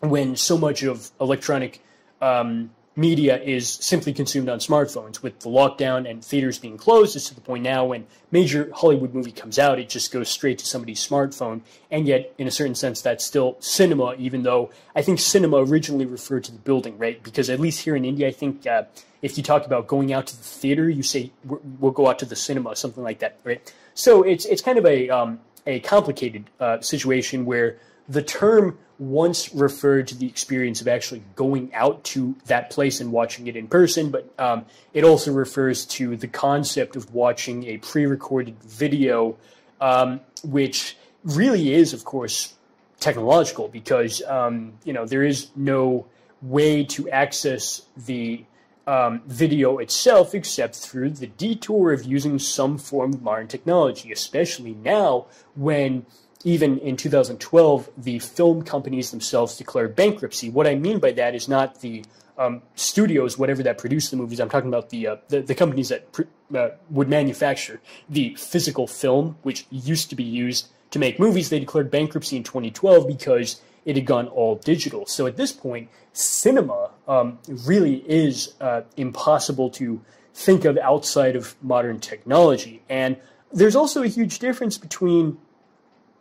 when so much of electronic um, media is simply consumed on smartphones with the lockdown and theaters being closed it's to the point now when major hollywood movie comes out it just goes straight to somebody's smartphone. And yet in a certain sense that's still cinema even though i think cinema originally referred to the building right? Because at least here in india i think uh, if you talk about going out to the theater you say we'll go out to the cinema something like that right? So it's it's kind of a um, a complicated uh, situation where the term once referred to the experience of actually going out to that place and watching it in person, but um, it also refers to the concept of watching a pre-recorded video, um, which really is, of course, technological because um, you know there is no way to access the um, video itself except through the detour of using some form of modern technology, especially now when even in 2012, the film companies themselves declared bankruptcy. What I mean by that is not the um, studios, whatever that produce the movies. I'm talking about the uh, the, the, companies that uh, would manufacture the physical film, which used to be used to make movies. They declared bankruptcy in 2012 because it had gone all digital. So at this point, cinema um, really is uh, impossible to think of outside of modern technology. And there's also a huge difference between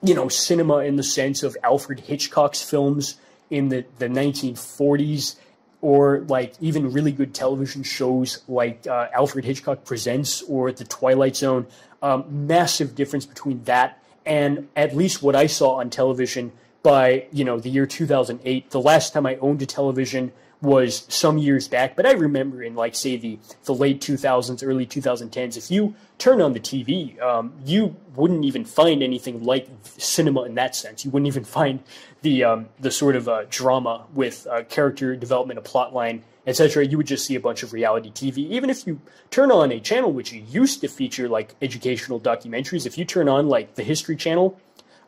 you know, cinema in the sense of Alfred Hitchcock's films in the, the 1940s, or like even really good television shows like uh, Alfred Hitchcock Presents or The Twilight Zone. Um, massive difference between that and at least what I saw on television by you know the year 2008. The last time I owned a television was some years back, but I remember in like say the the late 2000s, early 2010s, if you turn on the TV, um, you wouldn't even find anything like cinema in that sense. You wouldn't even find the um, the sort of uh, drama with uh, character development, a plot line, etc. You would just see a bunch of reality TV. Even if you turn on a channel which used to feature like educational documentaries, if you turn on like the History Channel,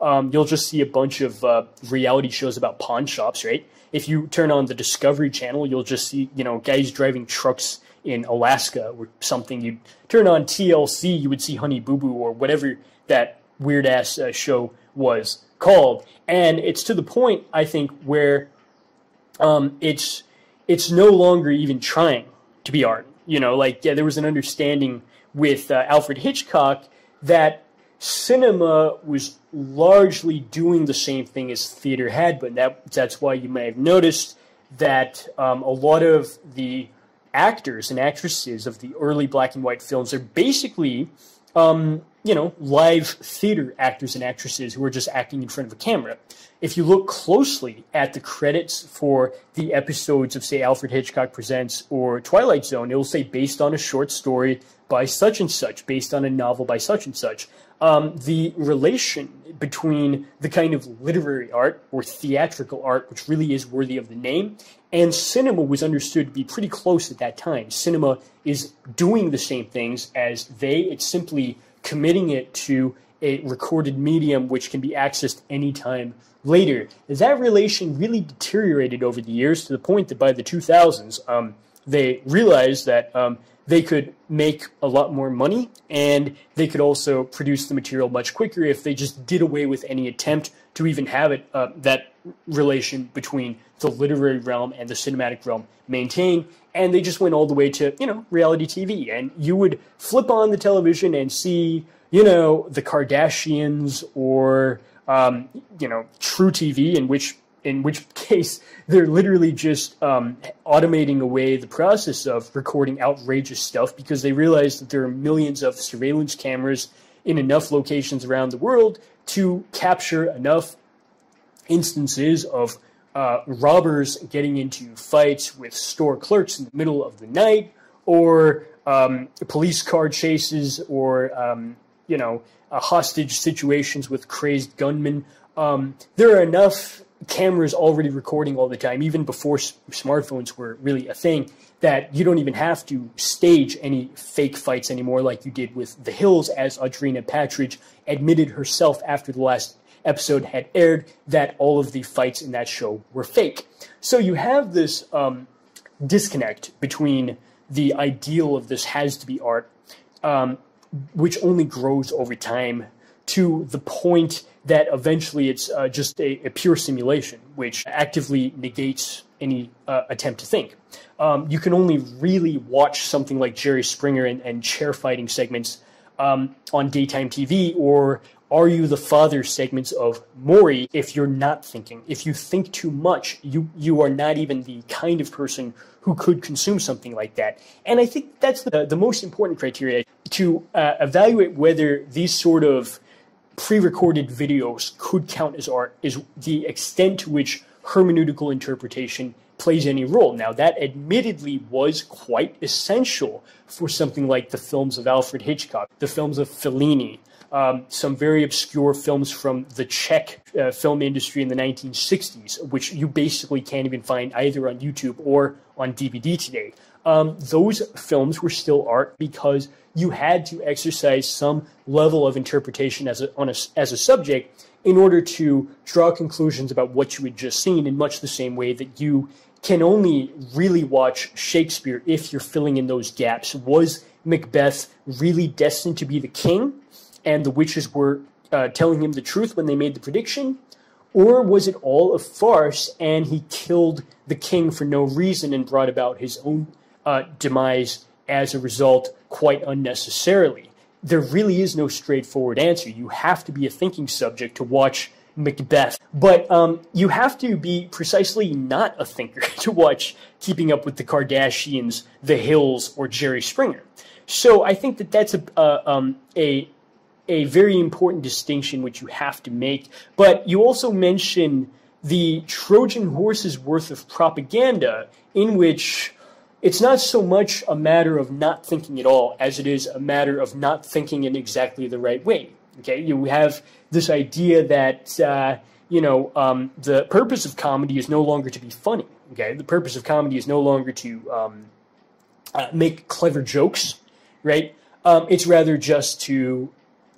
um, you'll just see a bunch of uh, reality shows about pawn shops, right? if you turn on the Discovery Channel, you'll just see, you know, guys driving trucks in Alaska or something. You turn on TLC, you would see Honey Boo Boo or whatever that weird ass uh, show was called. And it's to the point, I think, where um, it's it's no longer even trying to be art. You know, like yeah, there was an understanding with uh, Alfred Hitchcock that cinema was largely doing the same thing as theater had, but that, that's why you may have noticed that um, a lot of the actors and actresses of the early black and white films are basically, um, you know, live theater actors and actresses who are just acting in front of a camera. If you look closely at the credits for the episodes of, say, Alfred Hitchcock Presents or Twilight Zone, it will say based on a short story by such and such, based on a novel by such and such um, the relation between the kind of literary art or theatrical art, which really is worthy of the name, and cinema was understood to be pretty close at that time. Cinema is doing the same things as they, it's simply committing it to a recorded medium which can be accessed anytime later. That relation really deteriorated over the years to the point that by the 2000s, um, they realized that um, they could make a lot more money and they could also produce the material much quicker if they just did away with any attempt to even have it uh, that relation between the literary realm and the cinematic realm maintained. And they just went all the way to you know reality tv and you would flip on the television and see you know the kardashians or um, you know truTV in which in which case they're literally just um, automating away the process of recording outrageous stuff because they realize that there are millions of surveillance cameras in enough locations around the world to capture enough instances of uh, robbers getting into fights with store clerks in the middle of the night or um, police car chases or um, you know uh, hostage situations with crazed gunmen. Um, there are enough cameras already recording all the time, even before smartphones were really a thing, that you don't even have to stage any fake fights anymore like you did with The Hills, as Audrina Patridge admitted herself after the last episode had aired that all of the fights in that show were fake. So you have this um, disconnect between the ideal of this has to be art, um, which only grows over time, to the point that eventually it's uh, just a, a, pure simulation, which actively negates any uh, attempt to think. Um, you can only really watch something like Jerry Springer and, and chair fighting segments um, on daytime TV or are you the father segments of Maury if you're not thinking. If you think too much, you, you are not even the kind of person who could consume something like that. And I think that's the, the most important criteria to uh, evaluate whether these sort of pre-recorded videos could count as art is the extent to which hermeneutical interpretation plays any role. Now, that admittedly was quite essential for something like the films of Alfred Hitchcock, the films of Fellini, um, some very obscure films from the Czech uh, film industry in the 1960s, which you basically can't even find either on YouTube or on DVD today. um, those films were still art because you had to exercise some level of interpretation as a, on a, as a subject in order to draw conclusions about what you had just seen in much the same way that you can only really watch Shakespeare if you're filling in those gaps. Was Macbeth really destined to be the king and the witches were uh, telling him the truth when they made the prediction? Or was it all a farce and he killed the king for no reason and brought about his own uh, demise as a result quite unnecessarily? There really is no straightforward answer. You have to be a thinking subject to watch Macbeth. But um, you have to be precisely not a thinker to watch Keeping Up with the Kardashians, The Hills, or Jerry Springer. So I think that that's a, um, a a very important distinction which you have to make. But you also mention the Trojan horse's worth of propaganda in which it's not so much a matter of not thinking at all as it is a matter of not thinking in exactly the right way. Okay, you have this idea that uh, you know um, the purpose of comedy is no longer to be funny. Okay, the purpose of comedy is no longer to um, uh, make clever jokes, right? Um, it's rather just to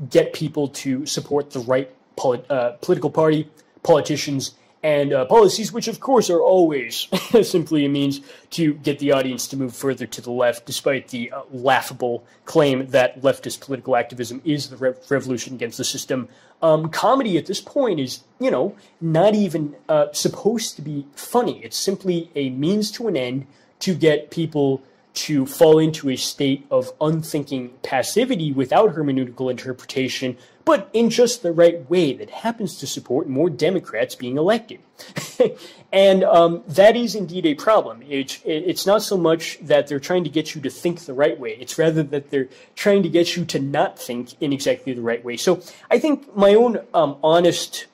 get people to support the right polit- uh, political party, politicians, and uh, policies, which of course are always simply a means to get the audience to move further to the left, despite the uh, laughable claim that leftist political activism is the re- revolution against the system. Um, comedy at this point is, you know, not even uh, supposed to be funny. It's simply a means to an end to get people to fall into a state of unthinking passivity without hermeneutical interpretation, but in just the right way that happens to support more Democrats being elected. and um, that is indeed a problem. It, it's not so much that they're trying to get you to think the right way, it's rather that they're trying to get you to not think in exactly the right way. So I think my own um, honest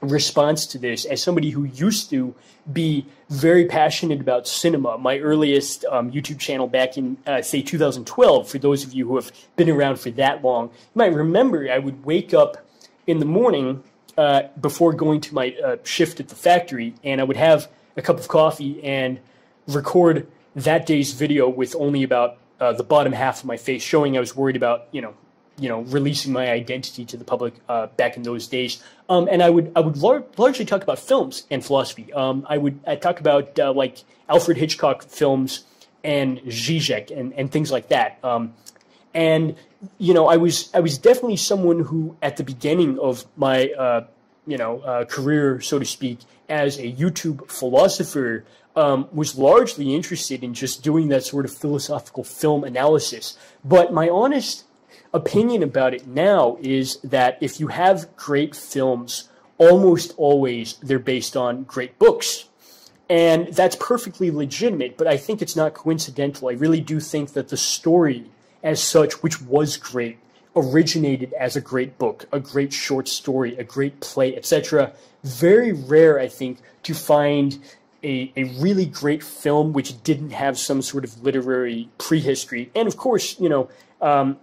response to this as somebody who used to be very passionate about cinema. My earliest um, YouTube channel back in, uh, say, 2012, for those of you who have been around for that long, you might remember I would wake up in the morning uh, before going to my uh, shift at the factory, and I would have a cup of coffee and record that day's video with only about uh, the bottom half of my face showing I was worried about, you know, you know, releasing my identity to the public uh, back in those days. Um, and I would I would lar- largely talk about films and philosophy. Um, I would I talk about uh, like Alfred Hitchcock films and Zizek and, and things like that. Um, and you know, I was I was definitely someone who at the beginning of my uh, you know uh, career, so to speak, as a YouTube philosopher. Um, was largely interested in just doing that sort of philosophical film analysis. But my honest opinion about it now is that if you have great films, almost always they're based on great books. And that's perfectly legitimate, but I think it's not coincidental. I really do think that the story, as such, which was great, originated as a great book, a great short story, a great play, etc. Very rare, I think, to find a, a really great film which didn't have some sort of literary prehistory. And of course, you know, um,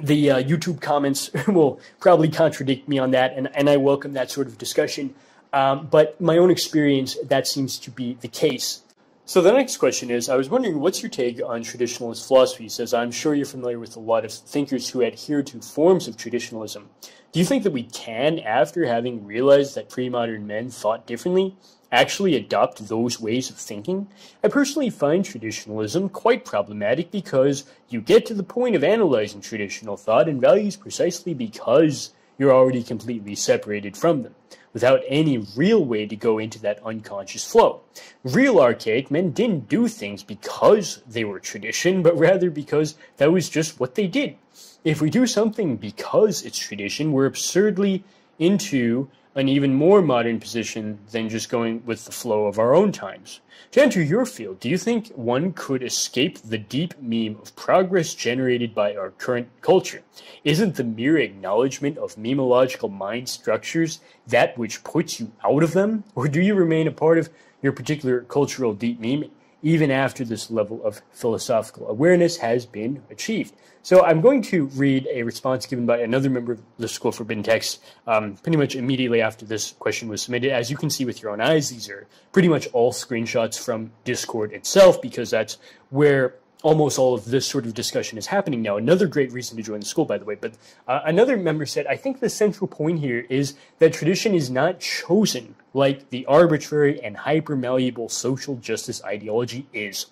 the uh, YouTube comments will probably contradict me on that, and, and I welcome that sort of discussion. Um, but my own experience, that seems to be the case. So the next question is, I was wondering, what's your take on traditionalist philosophy? He says, I'm sure you're familiar with a lot of thinkers who adhere to forms of traditionalism. Do you think that we can, after having realized that pre-modern men thought differently, actually adopt those ways of thinking. I personally find traditionalism quite problematic because you get to the point of analyzing traditional thought and values precisely because you're already completely separated from them, without any real way to go into that unconscious flow. Real archaic men didn't do things because they were tradition, but rather because that was just what they did. If we do something because it's tradition, we're absurdly into an even more modern position than just going with the flow of our own times. To enter your field, do you think one could escape the deep meme of progress generated by our current culture? Isn't the mere acknowledgement of memological mind structures that which puts you out of them? Or do you remain a part of your particular cultural deep meme even after this level of philosophical awareness has been achieved. So I'm going to read a response given by another member of the School for Forbidden Texts um, pretty much immediately after this question was submitted. As you can see with your own eyes, these are pretty much all screenshots from Discord itself because that's where almost all of this sort of discussion is happening now. Another great reason to join the school, by the way. But uh, another member said, I think the central point here is that tradition is not chosen like the arbitrary and hyper malleable social justice ideology is.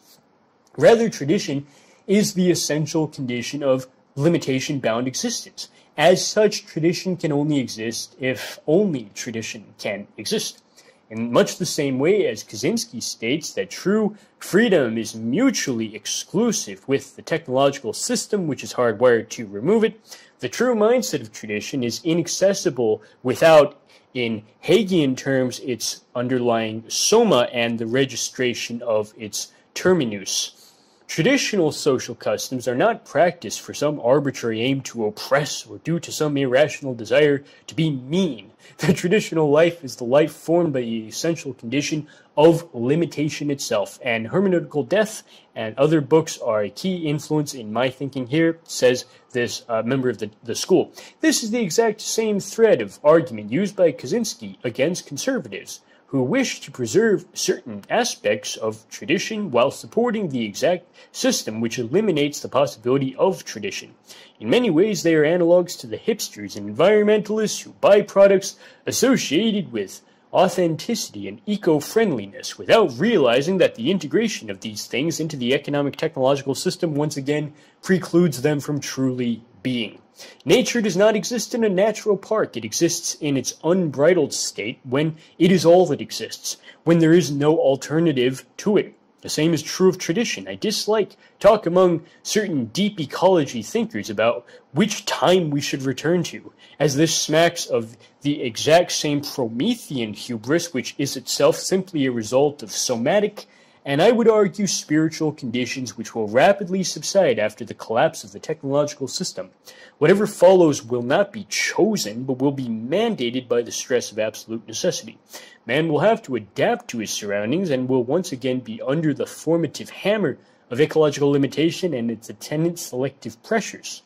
Rather, tradition is the essential condition of limitation bound existence. As such, tradition can only exist if only tradition can exist. In much the same way as Kaczynski states that true freedom is mutually exclusive with the technological system which is hardwired to remove it, the true mindset of tradition is inaccessible without, in Hegelian terms, its underlying soma and the registration of its terminus. Traditional social customs are not practiced for some arbitrary aim to oppress or due to some irrational desire to be mean. The traditional life is the life formed by the essential condition of limitation itself, and hermeneutical death and other books are a key influence in my thinking here, says this uh, member of the, the school. This is the exact same thread of argument used by Kaczynski against conservatives who wish to preserve certain aspects of tradition while supporting the exact system which eliminates the possibility of tradition. In many ways, they are analogs to the hipsters and environmentalists who buy products associated with authenticity and eco-friendliness without realizing that the integration of these things into the economic technological system once again precludes them from truly being. Nature does not exist in a natural park. It exists in its unbridled state when it is all that exists, when there is no alternative to it. The same is true of tradition. I dislike talk among certain deep ecology thinkers about which time we should return to, as this smacks of the exact same Promethean hubris, which is itself simply a result of somatic and I would argue spiritual conditions which will rapidly subside after the collapse of the technological system. Whatever follows will not be chosen, but will be mandated by the stress of absolute necessity. Man will have to adapt to his surroundings and will once again be under the formative hammer of ecological limitation and its attendant selective pressures.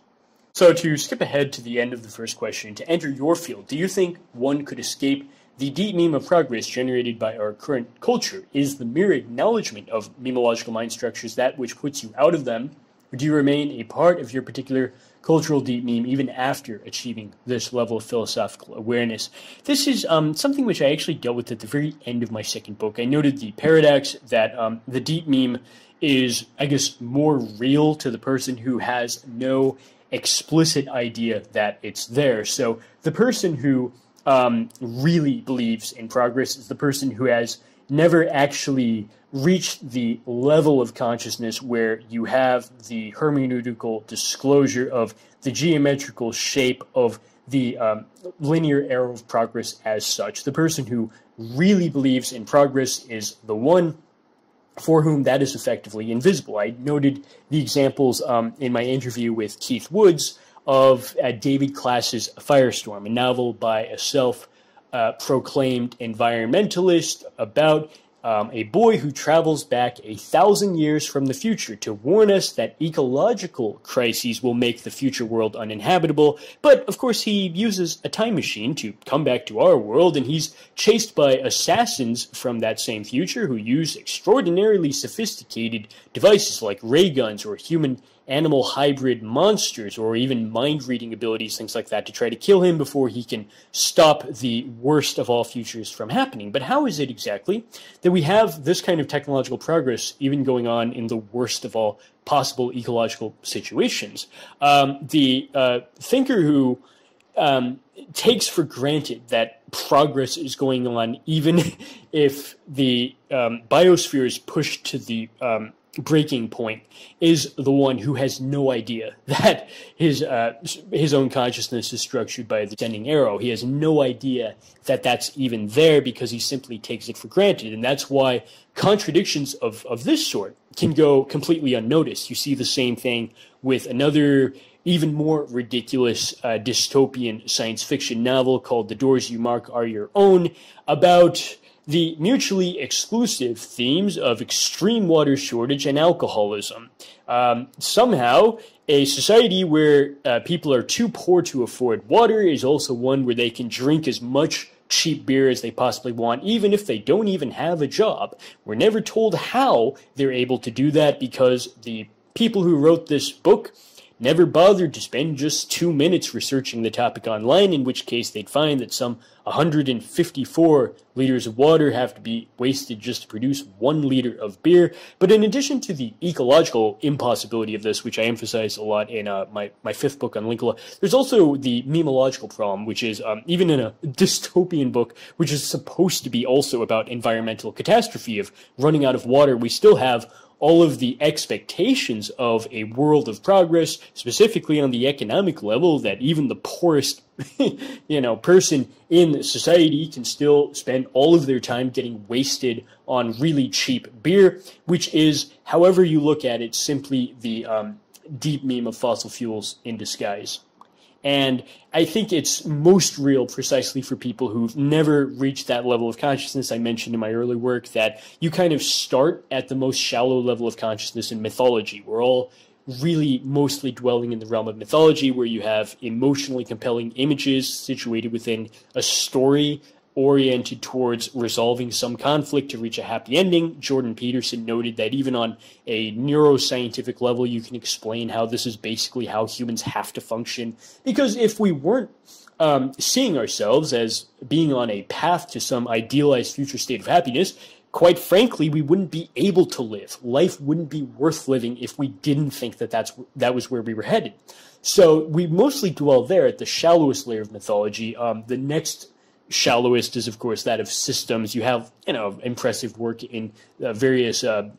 So, to skip ahead to the end of the first question, to enter your field, do you think one could escape the deep meme of progress generated by our current culture is the mere acknowledgement of memological mind structures that which puts you out of them, or do you remain a part of your particular cultural deep meme even after achieving this level of philosophical awareness? This is um, something which I actually dealt with at the very end of my second book. I noted the paradox that um, the deep meme is, I guess, more real to the person who has no explicit idea that it's there. So the person who um, really believes in progress is the person who has never actually reached the level of consciousness where you have the hermeneutical disclosure of the geometrical shape of the um, linear arrow of progress as such. The person who really believes in progress is the one for whom that is effectively invisible. I noted the examples um, in my interview with Keith Woods of uh, David Klass's Firestorm, a novel by a self uh, proclaimed environmentalist about um, a boy who travels back a thousand years from the future to warn us that ecological crises will make the future world uninhabitable. But of course, he uses a time machine to come back to our world, and he's chased by assassins from that same future who use extraordinarily sophisticated devices like ray guns or human animal hybrid monsters or even mind reading abilities, things like that, to try to kill him before he can stop the worst of all futures from happening. But how is it exactly that we have this kind of technological progress even going on in the worst of all possible ecological situations? Um, the uh, thinker who um, takes for granted that progress is going on, even if the um, biosphere is pushed to the um, breaking point is the one who has no idea that his uh, his own consciousness is structured by the sending arrow. He has no idea that that's even there because he simply takes it for granted, and that's why contradictions of of this sort can go completely unnoticed. You see the same thing with another even more ridiculous uh, dystopian science fiction novel called The Doors You Mark Are Your Own about the mutually exclusive themes of extreme water shortage and alcoholism. Um, somehow, a society where uh, people are too poor to afford water is also one where they can drink as much cheap beer as they possibly want, even if they don't even have a job. We're never told how they're able to do that because the people who wrote this book never bothered to spend just two minutes researching the topic online, in which case they'd find that some 154 liters of water have to be wasted just to produce one liter of beer. But in addition to the ecological impossibility of this, which I emphasize a lot in uh, my, my fifth book on Linkola, there's also the memological problem, which is um, even in a dystopian book, which is supposed to be also about environmental catastrophe of running out of water, we still have all of the expectations of a world of progress, specifically on the economic level, that even the poorest, you know, person in society can still spend all of their time getting wasted on really cheap beer, which is, however you look at it, simply the um, deep meme of fossil fuels in disguise. And I think it's most real precisely for people who've never reached that level of consciousness. I mentioned in my early work that you kind of start at the most shallow level of consciousness in mythology. We're all really mostly dwelling in the realm of mythology where you have emotionally compelling images situated within a story oriented towards resolving some conflict to reach a happy ending. Jordan Peterson noted that even on a neuroscientific level, you can explain how this is basically how humans have to function. Because if we weren't um, seeing ourselves as being on a path to some idealized future state of happiness, quite frankly, we wouldn't be able to live. Life wouldn't be worth living if we didn't think that that's, that was where we were headed. So we mostly dwell there at the shallowest layer of mythology. Um, the next shallowest is, of course, that of systems. You have, you know, impressive work in uh, various, uh,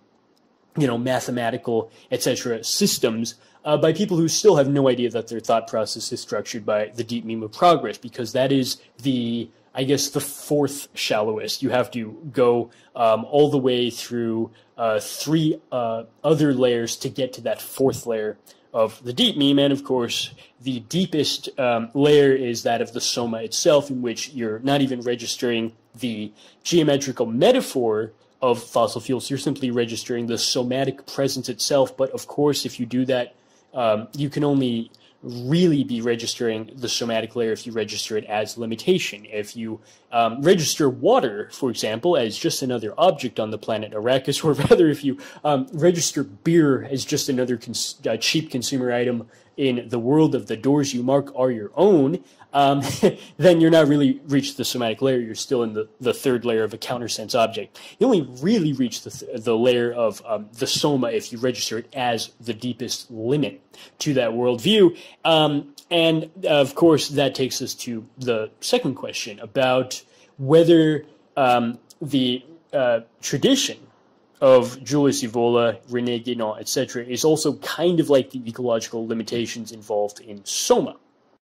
you know, mathematical, etc. systems uh, by people who still have no idea that their thought process is structured by the deep meme of progress, because that is the, I guess, the fourth shallowest. You have to go um, all the way through uh, three uh, other layers to get to that fourth layer of the deep meme. And of course, the deepest um, layer is that of the soma itself, in which you're not even registering the geometrical metaphor of fossil fuels. You're simply registering the somatic presence itself. But of course, if you do that, um, you can only really be registering the somatic layer if you register it as limitation. If you um, register water, for example, as just another object on the planet Arrakis, or rather if you um, register beer as just another cons- uh, cheap consumer item in the world of the doors you mark are your own, um, then you're not really reached the somatic layer. You're still in the, the third layer of a countersense object. You only really reach the, th- the layer of um, the soma if you register it as the deepest limit to that worldview. Um, and of course, that takes us to the second question about whether um, the uh, tradition of Julius Evola, Rene Guénon, etc., is also kind of like the ecological limitations involved in Soma.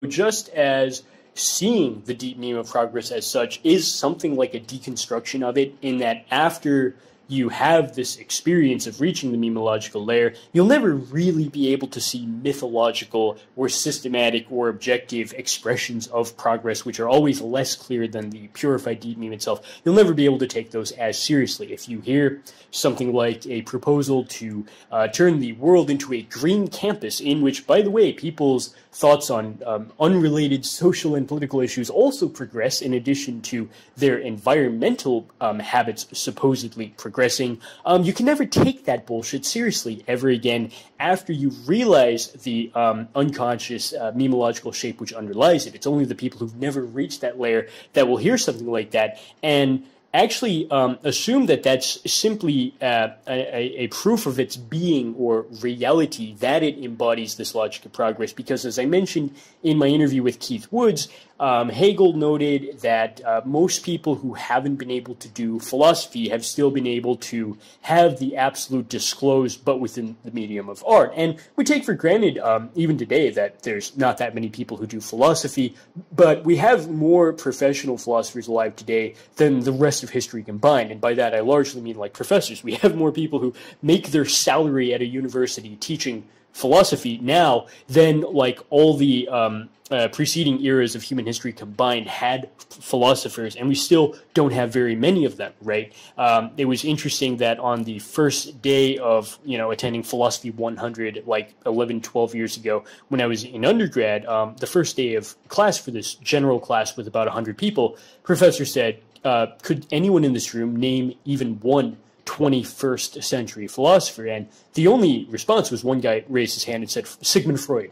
Just as seeing the deep meme of progress as such is something like a deconstruction of it, in that after you have this experience of reaching the memological layer, you'll never really be able to see mythological or systematic or objective expressions of progress, which are always less clear than the purified deep meme itself. You'll never be able to take those as seriously. If you hear something like a proposal to uh, turn the world into a green campus, in which, by the way, people's thoughts on um, unrelated social and political issues also progress in addition to their environmental um, habits supposedly progressing, um, you can never take that bullshit seriously ever again after you realize the um, unconscious uh, memological shape which underlies it. It's only the people who've never reached that layer that will hear something like that and actually um, assume that that's simply uh, a, a, proof of its being or reality that it embodies this logic of progress. Because as I mentioned in my interview with Keith Woods, um, Hegel noted that uh, most people who haven't been able to do philosophy have still been able to have the absolute disclosed, but within the medium of art. And we take for granted, um, even today, that there's not that many people who do philosophy, but we have more professional philosophers alive today than the rest of history combined. And by that, I largely mean like professors. We have more people who make their salary at a university teaching philosophy now than like all the um, uh, preceding eras of human history combined had philosophers, and we still don't have very many of them, right? Um, it was interesting that on the first day of, you know, attending Philosophy 100, like 11, 12 years ago, when I was in undergrad, um, the first day of class for this general class with about 100 people, professor said, uh, could anyone in this room name even one 21st century philosopher? And the only response was one guy raised his hand and said, Sigmund Freud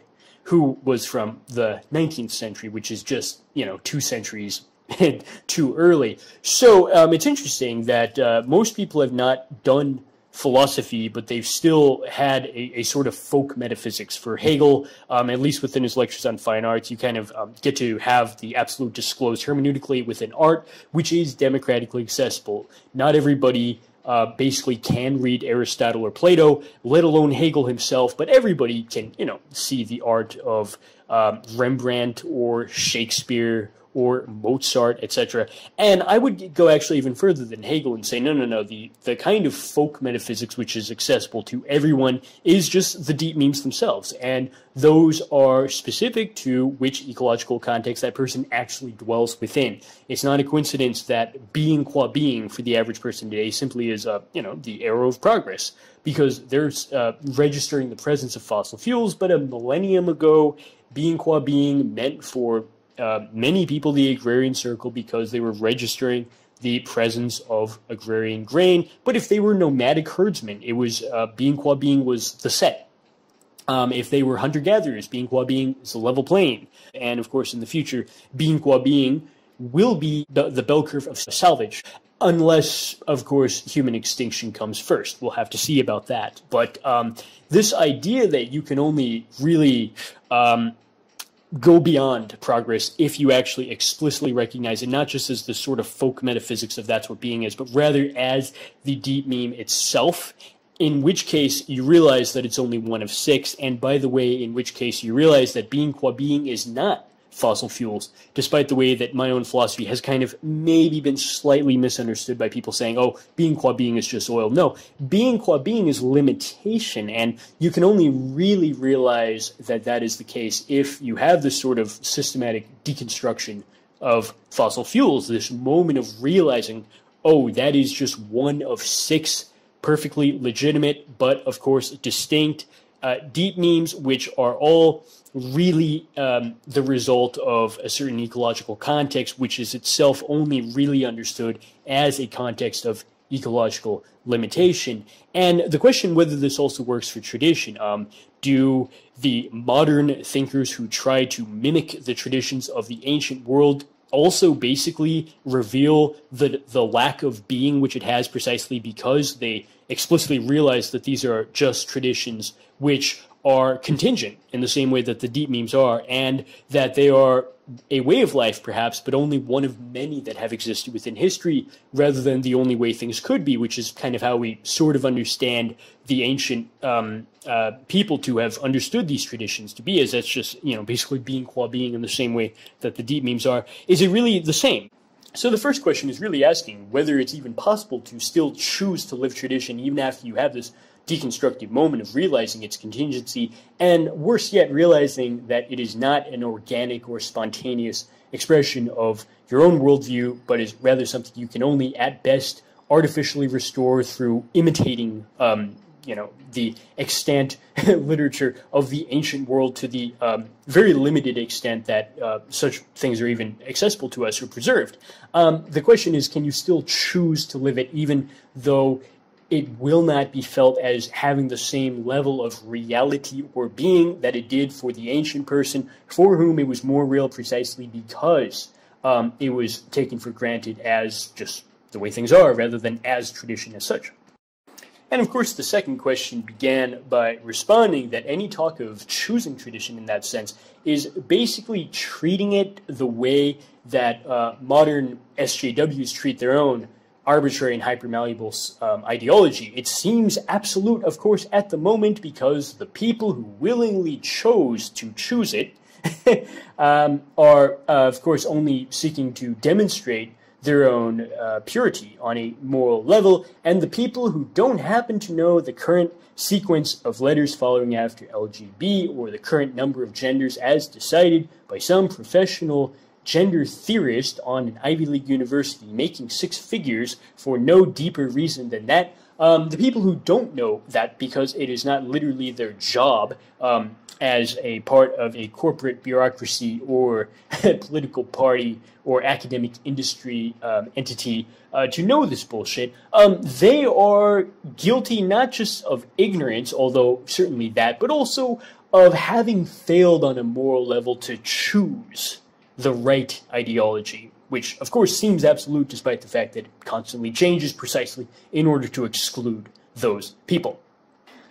who was from the 19th century, which is just, you know, two centuries too early. So um, it's interesting that uh, most people have not done philosophy, but they've still had a, a sort of folk metaphysics. For Hegel, um, at least within his lectures on fine arts, you kind of um, get to have the absolute disclosed hermeneutically within art, which is democratically accessible. Not everybody uh, basically can read Aristotle or Plato, let alone Hegel himself, but everybody can, you know, see the art of um, Rembrandt or Shakespeare or Mozart, etc. And I would go actually even further than Hegel and say, no, no, no, the, the kind of folk metaphysics which is accessible to everyone is just the deep memes themselves. And those are specific to which ecological context that person actually dwells within. It's not a coincidence that being qua being for the average person today simply is, uh, you know, the arrow of progress because they're uh, registering the presence of fossil fuels, but a millennium ago, being qua being meant for uh, many people the agrarian circle because they were registering the presence of agrarian grain. But if they were nomadic herdsmen, it was uh, being qua being was the set. Um, if they were hunter gatherers, being qua being is the level plane. And of course, in the future, being qua being will be the, the bell curve of salvage. Unless, of course, human extinction comes first. We'll have to see about that. But um, this idea that you can only really um, go beyond progress if you actually explicitly recognize it, not just as the sort of folk metaphysics of that's what being is, but rather as the deep meme itself. In which case, you realize that it's only one of six, and by the way, in which case you realize that being qua being is not fossil fuels, despite the way that my own philosophy has kind of maybe been slightly misunderstood by people saying, oh, being qua being is just oil. No, being qua being is limitation, and you can only really realize that that is the case if you have this sort of systematic deconstruction of fossil fuels, this moment of realizing, oh, that is just one of six perfectly legitimate, but of course distinct uh, deep memes, which are all really um, the result of a certain ecological context, which is itself only really understood as a context of ecological limitation. And the question whether this also works for tradition. Um, do the modern thinkers who try to mimic the traditions of the ancient world also basically reveal the the lack of being which it has precisely because they explicitly realize that these are just traditions which are contingent in the same way that the deep memes are, and that they are a way of life, perhaps, but only one of many that have existed within history, rather than the only way things could be, which is kind of how we sort of understand the ancient um, uh, people to have understood these traditions to be, as that's just, you know, basically being qua being in the same way that the deep memes are. Is it really the same? So the first question is really asking whether it's even possible to still choose to live tradition even after you have this deconstructive moment of realizing its contingency, and worse yet, realizing that it is not an organic or spontaneous expression of your own worldview, but is rather something you can only, at best, artificially restore through imitating, um, you know, the extant literature of the ancient world to the um, very limited extent that uh, such things are even accessible to us or preserved. Um, the question is, can you still choose to live it, even though it will not be felt as having the same level of reality or being that it did for the ancient person, for whom it was more real precisely because um, it was taken for granted as just the way things are rather than as tradition as such. And of course, the second question began by responding that any talk of choosing tradition in that sense is basically treating it the way that uh, modern SJWs treat their own arbitrary and hypermalleable um, ideology. It seems absolute, of course, at the moment because the people who willingly chose to choose it um, are, uh, of course, only seeking to demonstrate their own uh, purity on a moral level, and the people who don't happen to know the current sequence of letters following after LGB or the current number of genders as decided by some professional gender theorist on an Ivy League university making six figures for no deeper reason than that. Um, the people who don't know that because it is not literally their job um, as a part of a corporate bureaucracy or a political party or academic industry um, entity uh, to know this bullshit, um, they are guilty not just of ignorance, although certainly that, but also of having failed on a moral level to choose the right ideology, which of course seems absolute despite the fact that it constantly changes precisely in order to exclude those people.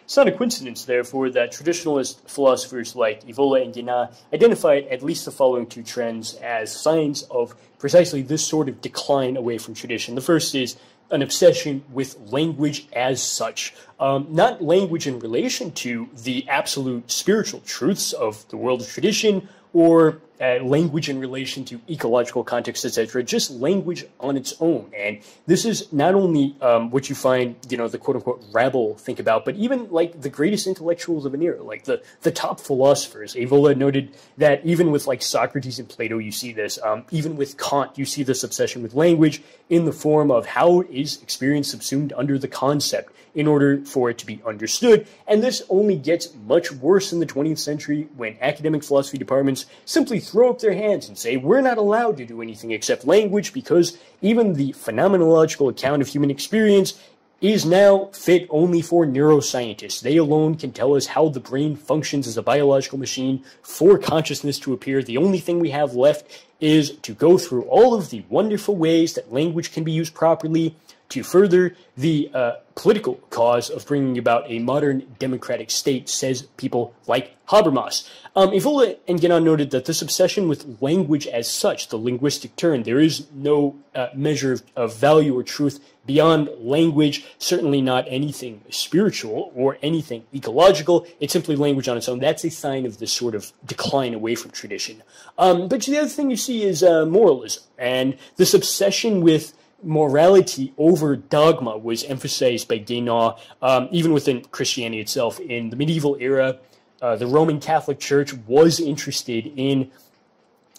It's not a coincidence, therefore, that traditionalist philosophers like Evola and Guénon identified at least the following two trends as signs of precisely this sort of decline away from tradition. The first is an obsession with language as such. Um, not language in relation to the absolute spiritual truths of the world of tradition or uh, language in relation to ecological context, etc. Just language on its own, and this is not only um, what you find, you know, the quote unquote rabble think about, but even like the greatest intellectuals of an era, like the the top philosophers. Evola noted that even with like Socrates and Plato, you see this. Um, even with Kant, you see this obsession with language in the form of how is experience subsumed under the concept in order for it to be understood. And this only gets much worse in the 20th century when academic philosophy departments simply throw up their hands and say, we're not allowed to do anything except language because even the phenomenological account of human experience is now fit only for neuroscientists. They alone can tell us how the brain functions as a biological machine for consciousness to appear. The only thing we have left is to go through all of the wonderful ways that language can be used properly to further the uh, political cause of bringing about a modern democratic state, says people like Habermas. Um, Evola and Guénon noted that this obsession with language as such, the linguistic turn, there is no uh, measure of, of value or truth beyond language, certainly not anything spiritual or anything ecological. It's simply language on its own. That's a sign of this sort of decline away from tradition. Um, but the other thing you see is uh, moralism and this obsession with morality over dogma was emphasized by Guénon, um, even within Christianity itself. In the medieval era, uh, the Roman Catholic Church was interested in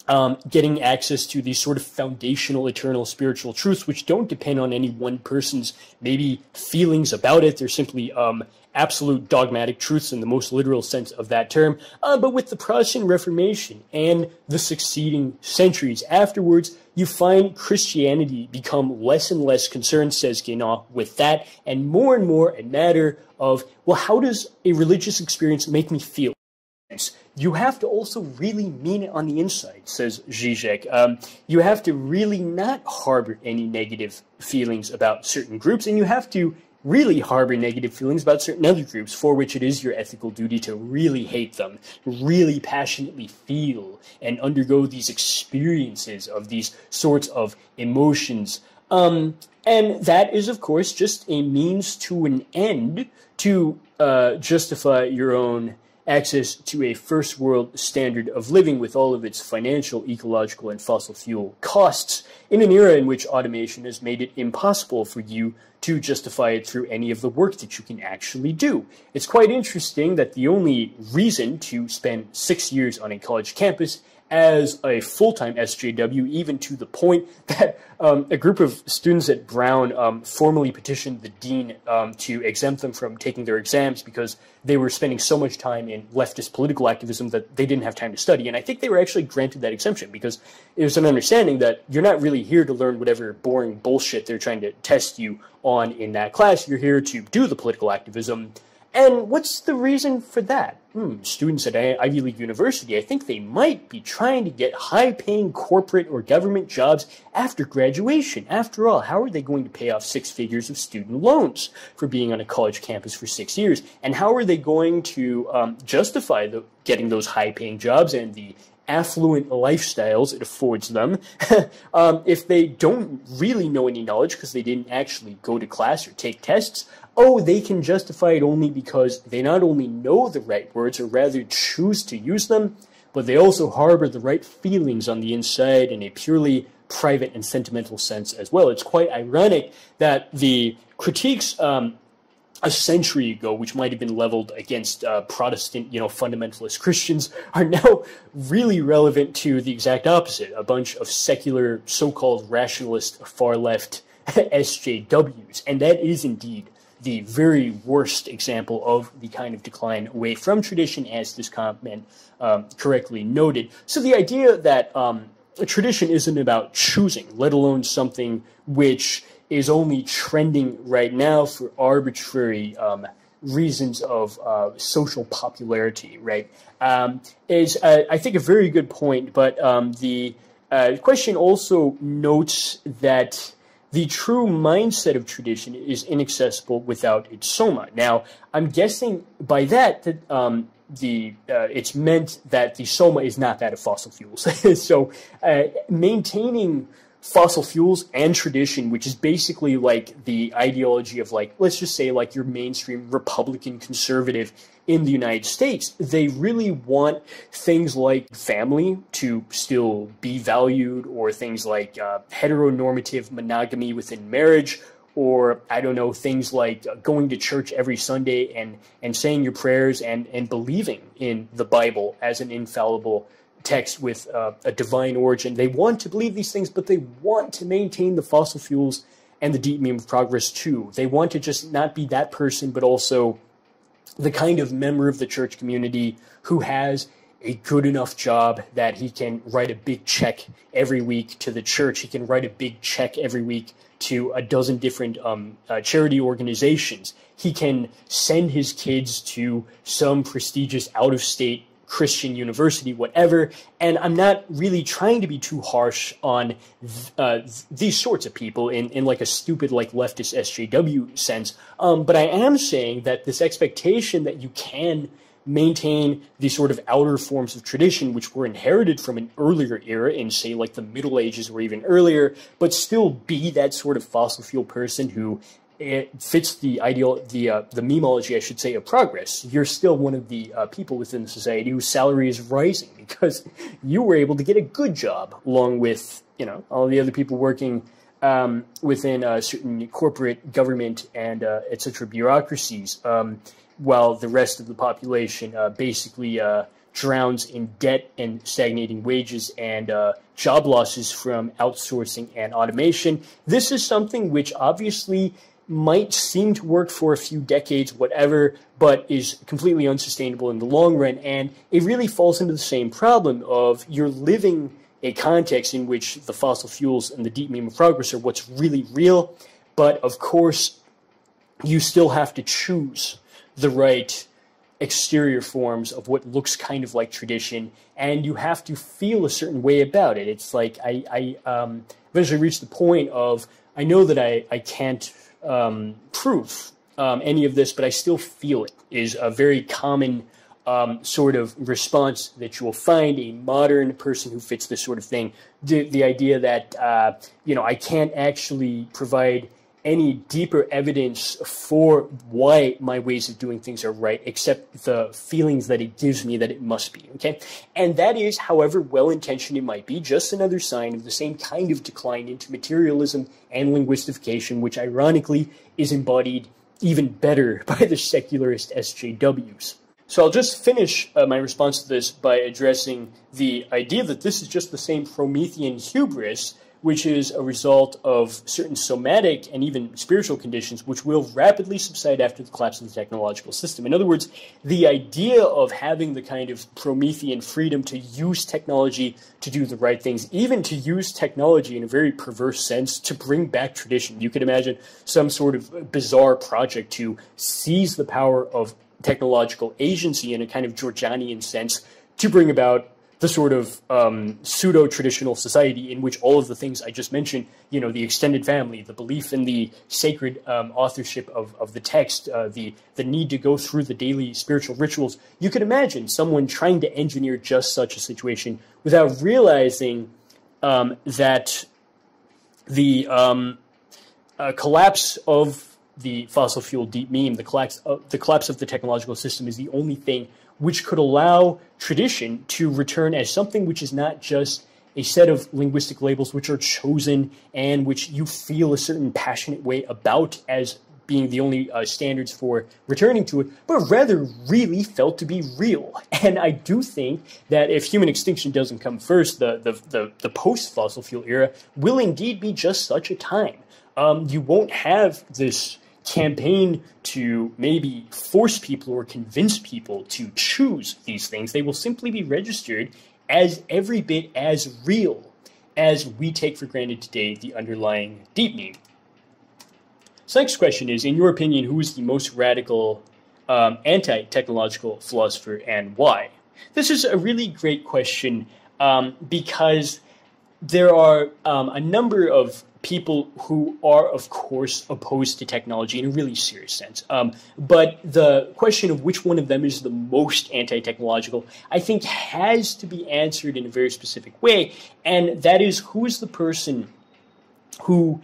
um, getting access to these sort of foundational eternal spiritual truths, which don't depend on any one person's maybe feelings about it. They're simply um, absolute dogmatic truths in the most literal sense of that term. Uh, but with the Protestant Reformation and the succeeding centuries afterwards, you find Christianity become less and less concerned, says Guénon, with that, and more and more a matter of, well, how does a religious experience make me feel? You have to also really mean it on the inside, says Zizek. Um, you have to really not harbor any negative feelings about certain groups, and you have to really harbor negative feelings about certain other groups for which it is your ethical duty to really hate them, really passionately feel and undergo these experiences of these sorts of emotions. Um, and that is, of course, just a means to an end to uh, justify your own access to a first world standard of living with all of its financial, ecological, and fossil fuel costs in an era in which automation has made it impossible for you to justify it through any of the work that you can actually do. It's quite interesting that the only reason to spend six years on a college campus as a full-time SJW, even to the point that um, a group of students at Brown um, formally petitioned the dean um, to exempt them from taking their exams because they were spending so much time in leftist political activism that they didn't have time to study. And I think they were actually granted that exemption because it was an understanding that you're not really here to learn whatever boring bullshit they're trying to test you on in that class. You're here to do the political activism and what's the reason for that? Hmm, students at Ivy League University, I think they might be trying to get high paying corporate or government jobs after graduation. After all, how are they going to pay off six figures of student loans for being on a college campus for six years? And how are they going to um, justify the, getting those high paying jobs and the affluent lifestyles it affords them um, if they don't really know any knowledge because they didn't actually go to class or take tests oh, they can justify it only because they not only know the right words, or rather choose to use them, but they also harbor the right feelings on the inside in a purely private and sentimental sense as well. It's quite ironic that the critiques um, a century ago, which might have been leveled against uh, Protestant, you know, fundamentalist Christians, are now really relevant to the exact opposite. A bunch of secular, so-called rationalist, far-left SJWs, and that is indeed the very worst example of the kind of decline away from tradition, as this comment um, correctly noted. So the idea that um, a tradition isn't about choosing, let alone something which is only trending right now for arbitrary um, reasons of uh, social popularity, right? Um, is, uh, I think, a very good point. But um, the uh, question also notes that the true mindset of tradition is inaccessible without its soma. Now, I'm guessing by that that um, the uh, it's meant that the soma is not that of fossil fuels. so, uh, maintaining fossil fuels and tradition, which is basically like the ideology of like, let's just say like your mainstream Republican conservative in the United States, they really want things like family to still be valued or things like uh, heteronormative monogamy within marriage or I don't know things like going to church every Sunday and and saying your prayers and and believing in the Bible as an infallible text with uh, a divine origin. They want to believe these things, but they want to maintain the fossil fuels and the deep meme of progress too. They want to just not be that person, but also the kind of member of the church community who has a good enough job that he can write a big check every week to the church. He can write a big check every week to a dozen different um, uh, charity organizations. He can send his kids to some prestigious out of state Christian university, whatever. And I'm not really trying to be too harsh on uh, these sorts of people in, in like a stupid, like leftist SJW sense. Um, but I am saying that this expectation that you can maintain these sort of outer forms of tradition, which were inherited from an earlier era in, say, like the Middle Ages or even earlier, but still be that sort of fossil fuel person who it fits the ideal, the uh, the memology, I should say, of progress. You're still one of the uh, people within the society whose salary is rising because you were able to get a good job, along with you know all the other people working um, within uh, certain corporate government and uh, etc. bureaucracies, um, while the rest of the population uh, basically uh, drowns in debt and stagnating wages and job losses from outsourcing and automation. This is something which obviously might seem to work for a few decades, whatever, but is completely unsustainable in the long run. And it really falls into the same problem of you're living a context in which the fossil fuels and the deep meme of progress are what's really real. But of course, you still have to choose the right exterior forms of what looks kind of like tradition, and you have to feel a certain way about it. It's like I, I um, eventually reached the point of I know that I, I can't um, proof um, any of this, but I still feel it is a very common um, sort of response that you will find a modern person who fits this sort of thing. The, the idea that, uh, you know, I can't actually provide any deeper evidence for why my ways of doing things are right, except the feelings that it gives me that it must be. Okay. And that is, however well intentioned it might be, just another sign of the same kind of decline into materialism and linguistification, which ironically is embodied even better by the secularist SJWs. So I'll just finish uh, my response to this by addressing the idea that this is just the same Promethean hubris which is a result of certain somatic and even spiritual conditions, which will rapidly subside after the collapse of the technological system. In other words, the idea of having the kind of Promethean freedom to use technology to do the right things, even to use technology in a very perverse sense to bring back tradition. You could imagine some sort of bizarre project to seize the power of technological agency in a kind of Georgianian sense to bring about the sort of um, pseudo traditional society in which all of the things I just mentioned, you know, the extended family, the belief in the sacred um, authorship of, of the text, uh, the, the need to go through the daily spiritual rituals, you could imagine someone trying to engineer just such a situation without realizing um, that the um, uh, collapse of the fossil fuel deep meme, the collapse, of, the collapse of the technological system is the only thing which could allow tradition to return as something which is not just a set of linguistic labels which are chosen and which you feel a certain passionate way about as being the only uh, standards for returning to it, but rather really felt to be real. And I do think that if human extinction doesn't come first, the, the, the, the post fossil fuel era will indeed be just such a time. Um, you won't have this campaign to maybe force people or convince people to choose these things. They will simply be registered as every bit as real as we take for granted today the underlying deepening. So, next question is In your opinion, who is the most radical um, anti technological philosopher and why? This is a really great question um, because there are um, a number of people who are, of course, opposed to technology in a really serious sense. Um, but the question of which one of them is the most anti technological, I think, has to be answered in a very specific way. And that is who is the person who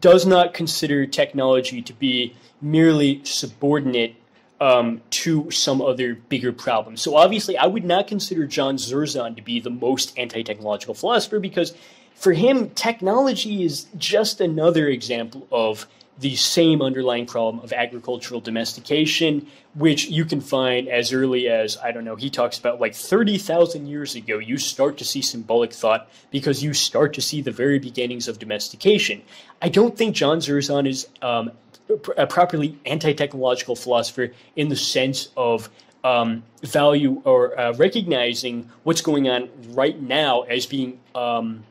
does not consider technology to be merely subordinate um, to some other bigger problem. So obviously, I would not consider John Zerzan to be the most anti-technological philosopher because for him, technology is just another example of the same underlying problem of agricultural domestication, which you can find as early as, I don't know, he talks about like 30,000 years ago, you start to see symbolic thought because you start to see the very beginnings of domestication. I don't think John Zerzan is um, a properly anti-technological philosopher in the sense of um, value or uh, recognizing what's going on right now as being um,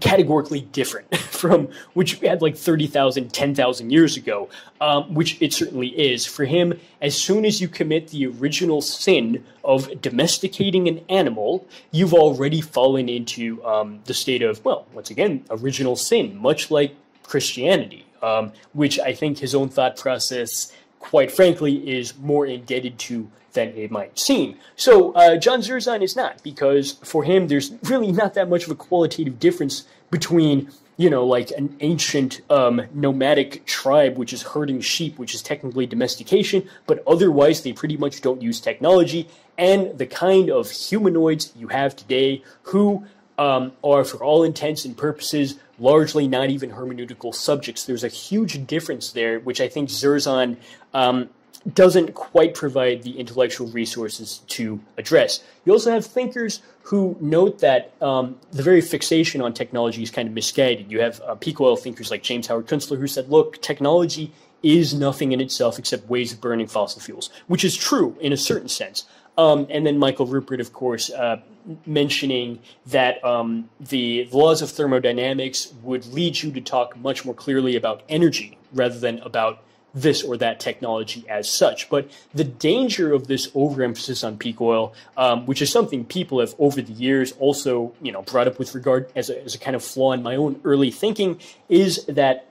categorically different from which you had like 30,000, 10,000 years ago, um, which it certainly is. For him, as soon as you commit the original sin of domesticating an animal, you've already fallen into um, the state of, well, once again, original sin, much like Christianity um, which I think his own thought process, quite frankly, is more indebted to than it might seem. So uh, John Zerzan is not, because for him, there's really not that much of a qualitative difference between you know, like an ancient um, nomadic tribe which is herding sheep, which is technically domestication, but otherwise they pretty much don't use technology, and the kind of humanoids you have today who um, are, for all intents and purposes, largely not even hermeneutical subjects. There's a huge difference there, which I think Zerzan um, doesn't quite provide the intellectual resources to address. You also have thinkers who note that um, the very fixation on technology is kind of misguided. You have uh, peak oil thinkers like James Howard Kunstler who said, look, technology is nothing in itself except ways of burning fossil fuels, which is true in a certain sense. Um, and then Michael Ruppert, of course, uh, mentioning that um, the laws of thermodynamics would lead you to talk much more clearly about energy rather than about this or that technology as such. But the danger of this overemphasis on peak oil, um, which is something people have over the years also, you know, brought up with regard as a, as a kind of flaw in my own early thinking, is that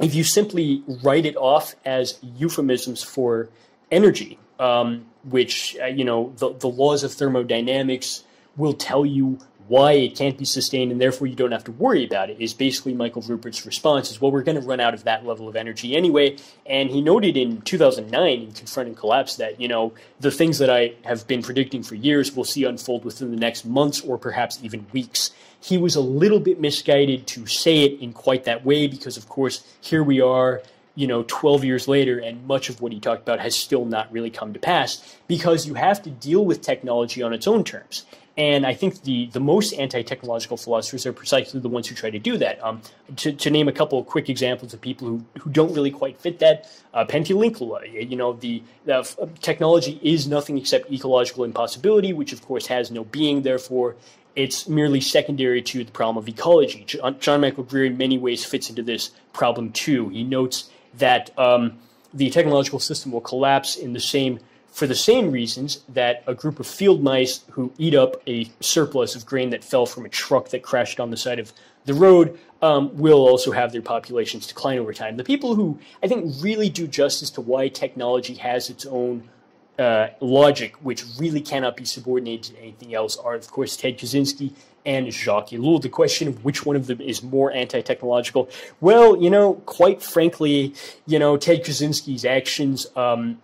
if you simply write it off as euphemisms for energy, um, which uh, you know the, the laws of thermodynamics will tell you why it can't be sustained and therefore you don't have to worry about it is basically Michael Ruppert's response is well we're going to run out of that level of energy anyway. And he noted in 2009 in confronting collapse that you know the things that I have been predicting for years we'll see unfold within the next months or perhaps even weeks. He was a little bit misguided to say it in quite that way because of course here we are you know 12 years later and much of what he talked about has still not really come to pass because you have to deal with technology on its own terms and I think the, the most anti technological philosophers are precisely the ones who try to do that. Um, to, to name a couple of quick examples of people who, who don't really quite fit that, uh, Pentti you know, the, the technology is nothing except ecological impossibility, which of course has no being, therefore it's merely secondary to the problem of ecology. John Michael Greer, in many ways, fits into this problem too. He notes that um, the technological system will collapse in the same for the same reasons that a group of field mice who eat up a surplus of grain that fell from a truck that crashed on the side of the road um, will also have their populations decline over time. The people who I think really do justice to why technology has its own uh, logic, which really cannot be subordinated to anything else, are of course Ted Kaczynski and Jacques Ellul. The question of which one of them is more anti-technological, well, you know, quite frankly, you know, Ted Kaczynski's actions um,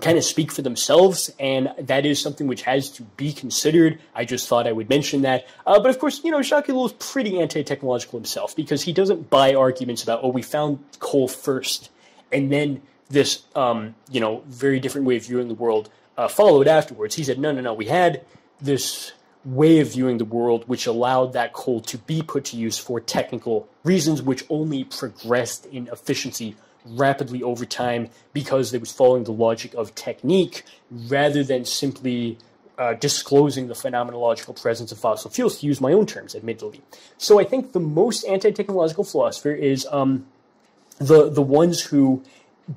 kind of speak for themselves, and that is something which has to be considered. I just thought I would mention that. Uh, but of course, you know, Jacques is pretty anti-technological himself because he doesn't buy arguments about, oh, we found coal first, and then this, um, you know, very different way of viewing the world uh, followed afterwards. He said, no, no, no, we had this way of viewing the world which allowed that coal to be put to use for technical reasons, which only progressed in efficiency rapidly over time because it was following the logic of technique rather than simply uh, disclosing the phenomenological presence of fossil fuels, to use my own terms, admittedly. So I think the most anti-technological philosopher is um, the the ones who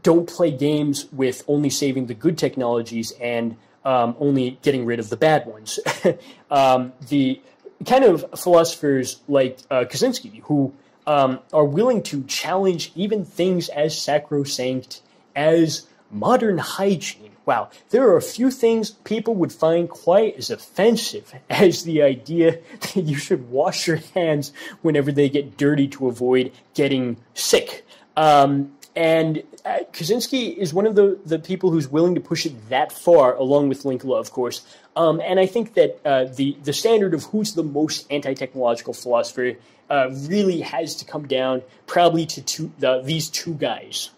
don't play games with only saving the good technologies and um, only getting rid of the bad ones. um, the kind of philosophers like uh, Kaczynski, who um, are willing to challenge even things as sacrosanct as modern hygiene. Wow, there are a few things people would find quite as offensive as the idea that you should wash your hands whenever they get dirty to avoid getting sick. Um, and uh, Kaczynski is one of the, the people who's willing to push it that far, along with Linkola, of course. Um, and I think that uh, the, the standard of who's the most anti technological philosopher uh, really has to come down probably to two, the, these two guys.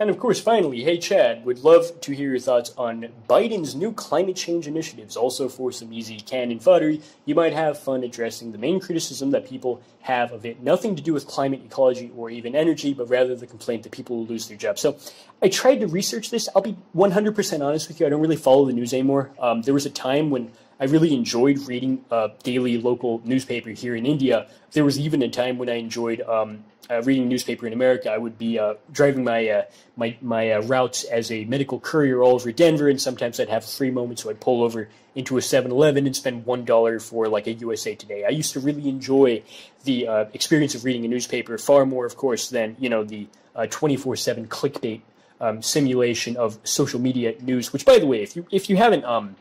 And of course, finally, hey Chad, would love to hear your thoughts on Biden's new climate change initiatives. Also, for some easy cannon fodder, you might have fun addressing the main criticism that people have of it. Nothing to do with climate ecology or even energy, but rather the complaint that people will lose their jobs. So I tried to research this. I'll be 100% honest with you. I don't really follow the news anymore. Um, there was a time when I really enjoyed reading a daily local newspaper here in India. There was even a time when I enjoyed um, uh, reading newspaper in America. I would be uh, driving my uh, my my uh, routes as a medical courier all over Denver, and sometimes I'd have a free moment, so I'd pull over into a 7-Eleven and spend one dollar for like a USA Today. I used to really enjoy the uh, experience of reading a newspaper far more, of course, than you know the 24/7 uh, clickbait um, simulation of social media news. Which, by the way, if you if you haven't um,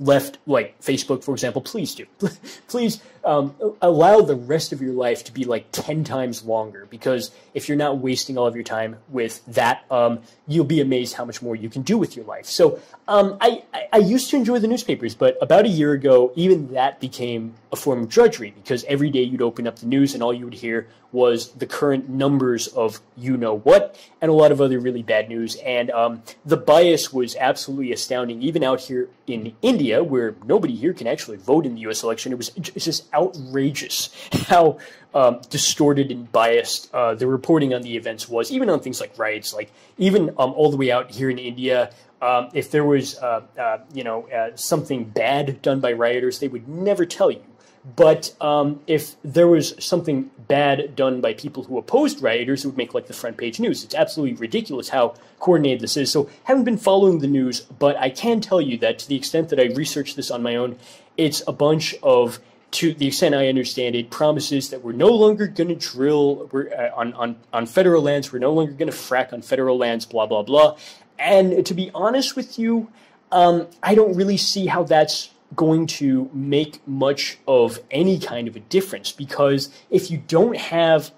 left, like Facebook, for example, please do. please um, allow the rest of your life to be like 10 times longer because if you're not wasting all of your time with that, um, you'll be amazed how much more you can do with your life. So um, I, I used to enjoy the newspapers, but about a year ago, even that became a form of drudgery because every day you'd open up the news and all you would hear was the current numbers of you know what and a lot of other really bad news. And um, the bias was absolutely astounding, even out here in India, where nobody here can actually vote in the U.S. election. It was just outrageous how um, distorted and biased uh, the reporting on the events was, even on things like riots, like even um, all the way out here in India. Um, if there was, uh, uh, you know, uh, something bad done by rioters, they would never tell you. But um, if there was something bad done by people who opposed rioters, it would make like the front page news. It's absolutely ridiculous how coordinated this is. So, haven't been following the news, but I can tell you that to the extent that I researched this on my own, it's a bunch of to the extent I understand it, promises that we're no longer going to drill uh, on, on, on federal lands, we're no longer going to frack on federal lands, blah, blah, blah. And to be honest with you, um, I don't really see how that's going to make much of any kind of a difference because if you don't have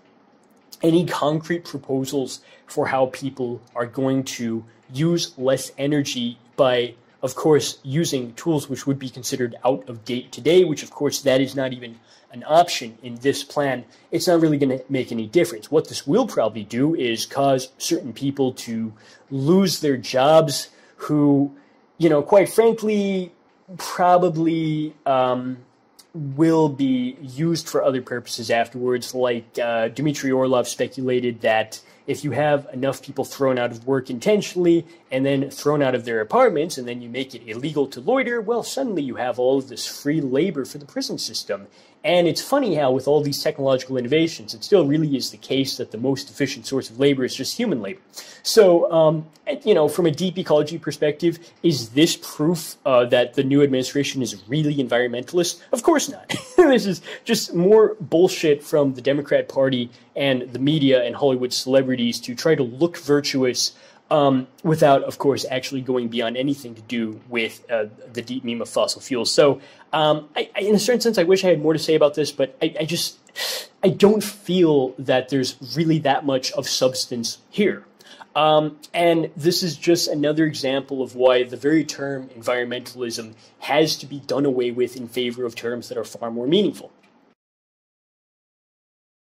any concrete proposals for how people are going to use less energy by of course using tools which would be considered out of date today which of course that is not even an option in this plan it's not really going to make any difference. What this will probably do is cause certain people to lose their jobs who you know quite frankly probably um, will be used for other purposes afterwards. Like uh, Dmitry Orlov speculated that if you have enough people thrown out of work intentionally and then thrown out of their apartments and then you make it illegal to loiter, well, suddenly you have all of this free labor for the prison system. And it's funny how, with all these technological innovations, it still really is the case that the most efficient source of labor is just human labor. So, um, you know, from a deep ecology perspective, is this proof uh, that the new administration is really environmentalist? Of course not. this is just more bullshit from the Democrat Party and the media and Hollywood celebrities to try to look virtuous um, without, of course, actually going beyond anything to do with uh, the deep meme of fossil fuels. So, um, I, I, in a certain sense, I wish I had more to say about this, but I, I, just I don't feel that there's really that much of substance here. Um, and this is just another example of why the very term environmentalism has to be done away with in favor of terms that are far more meaningful.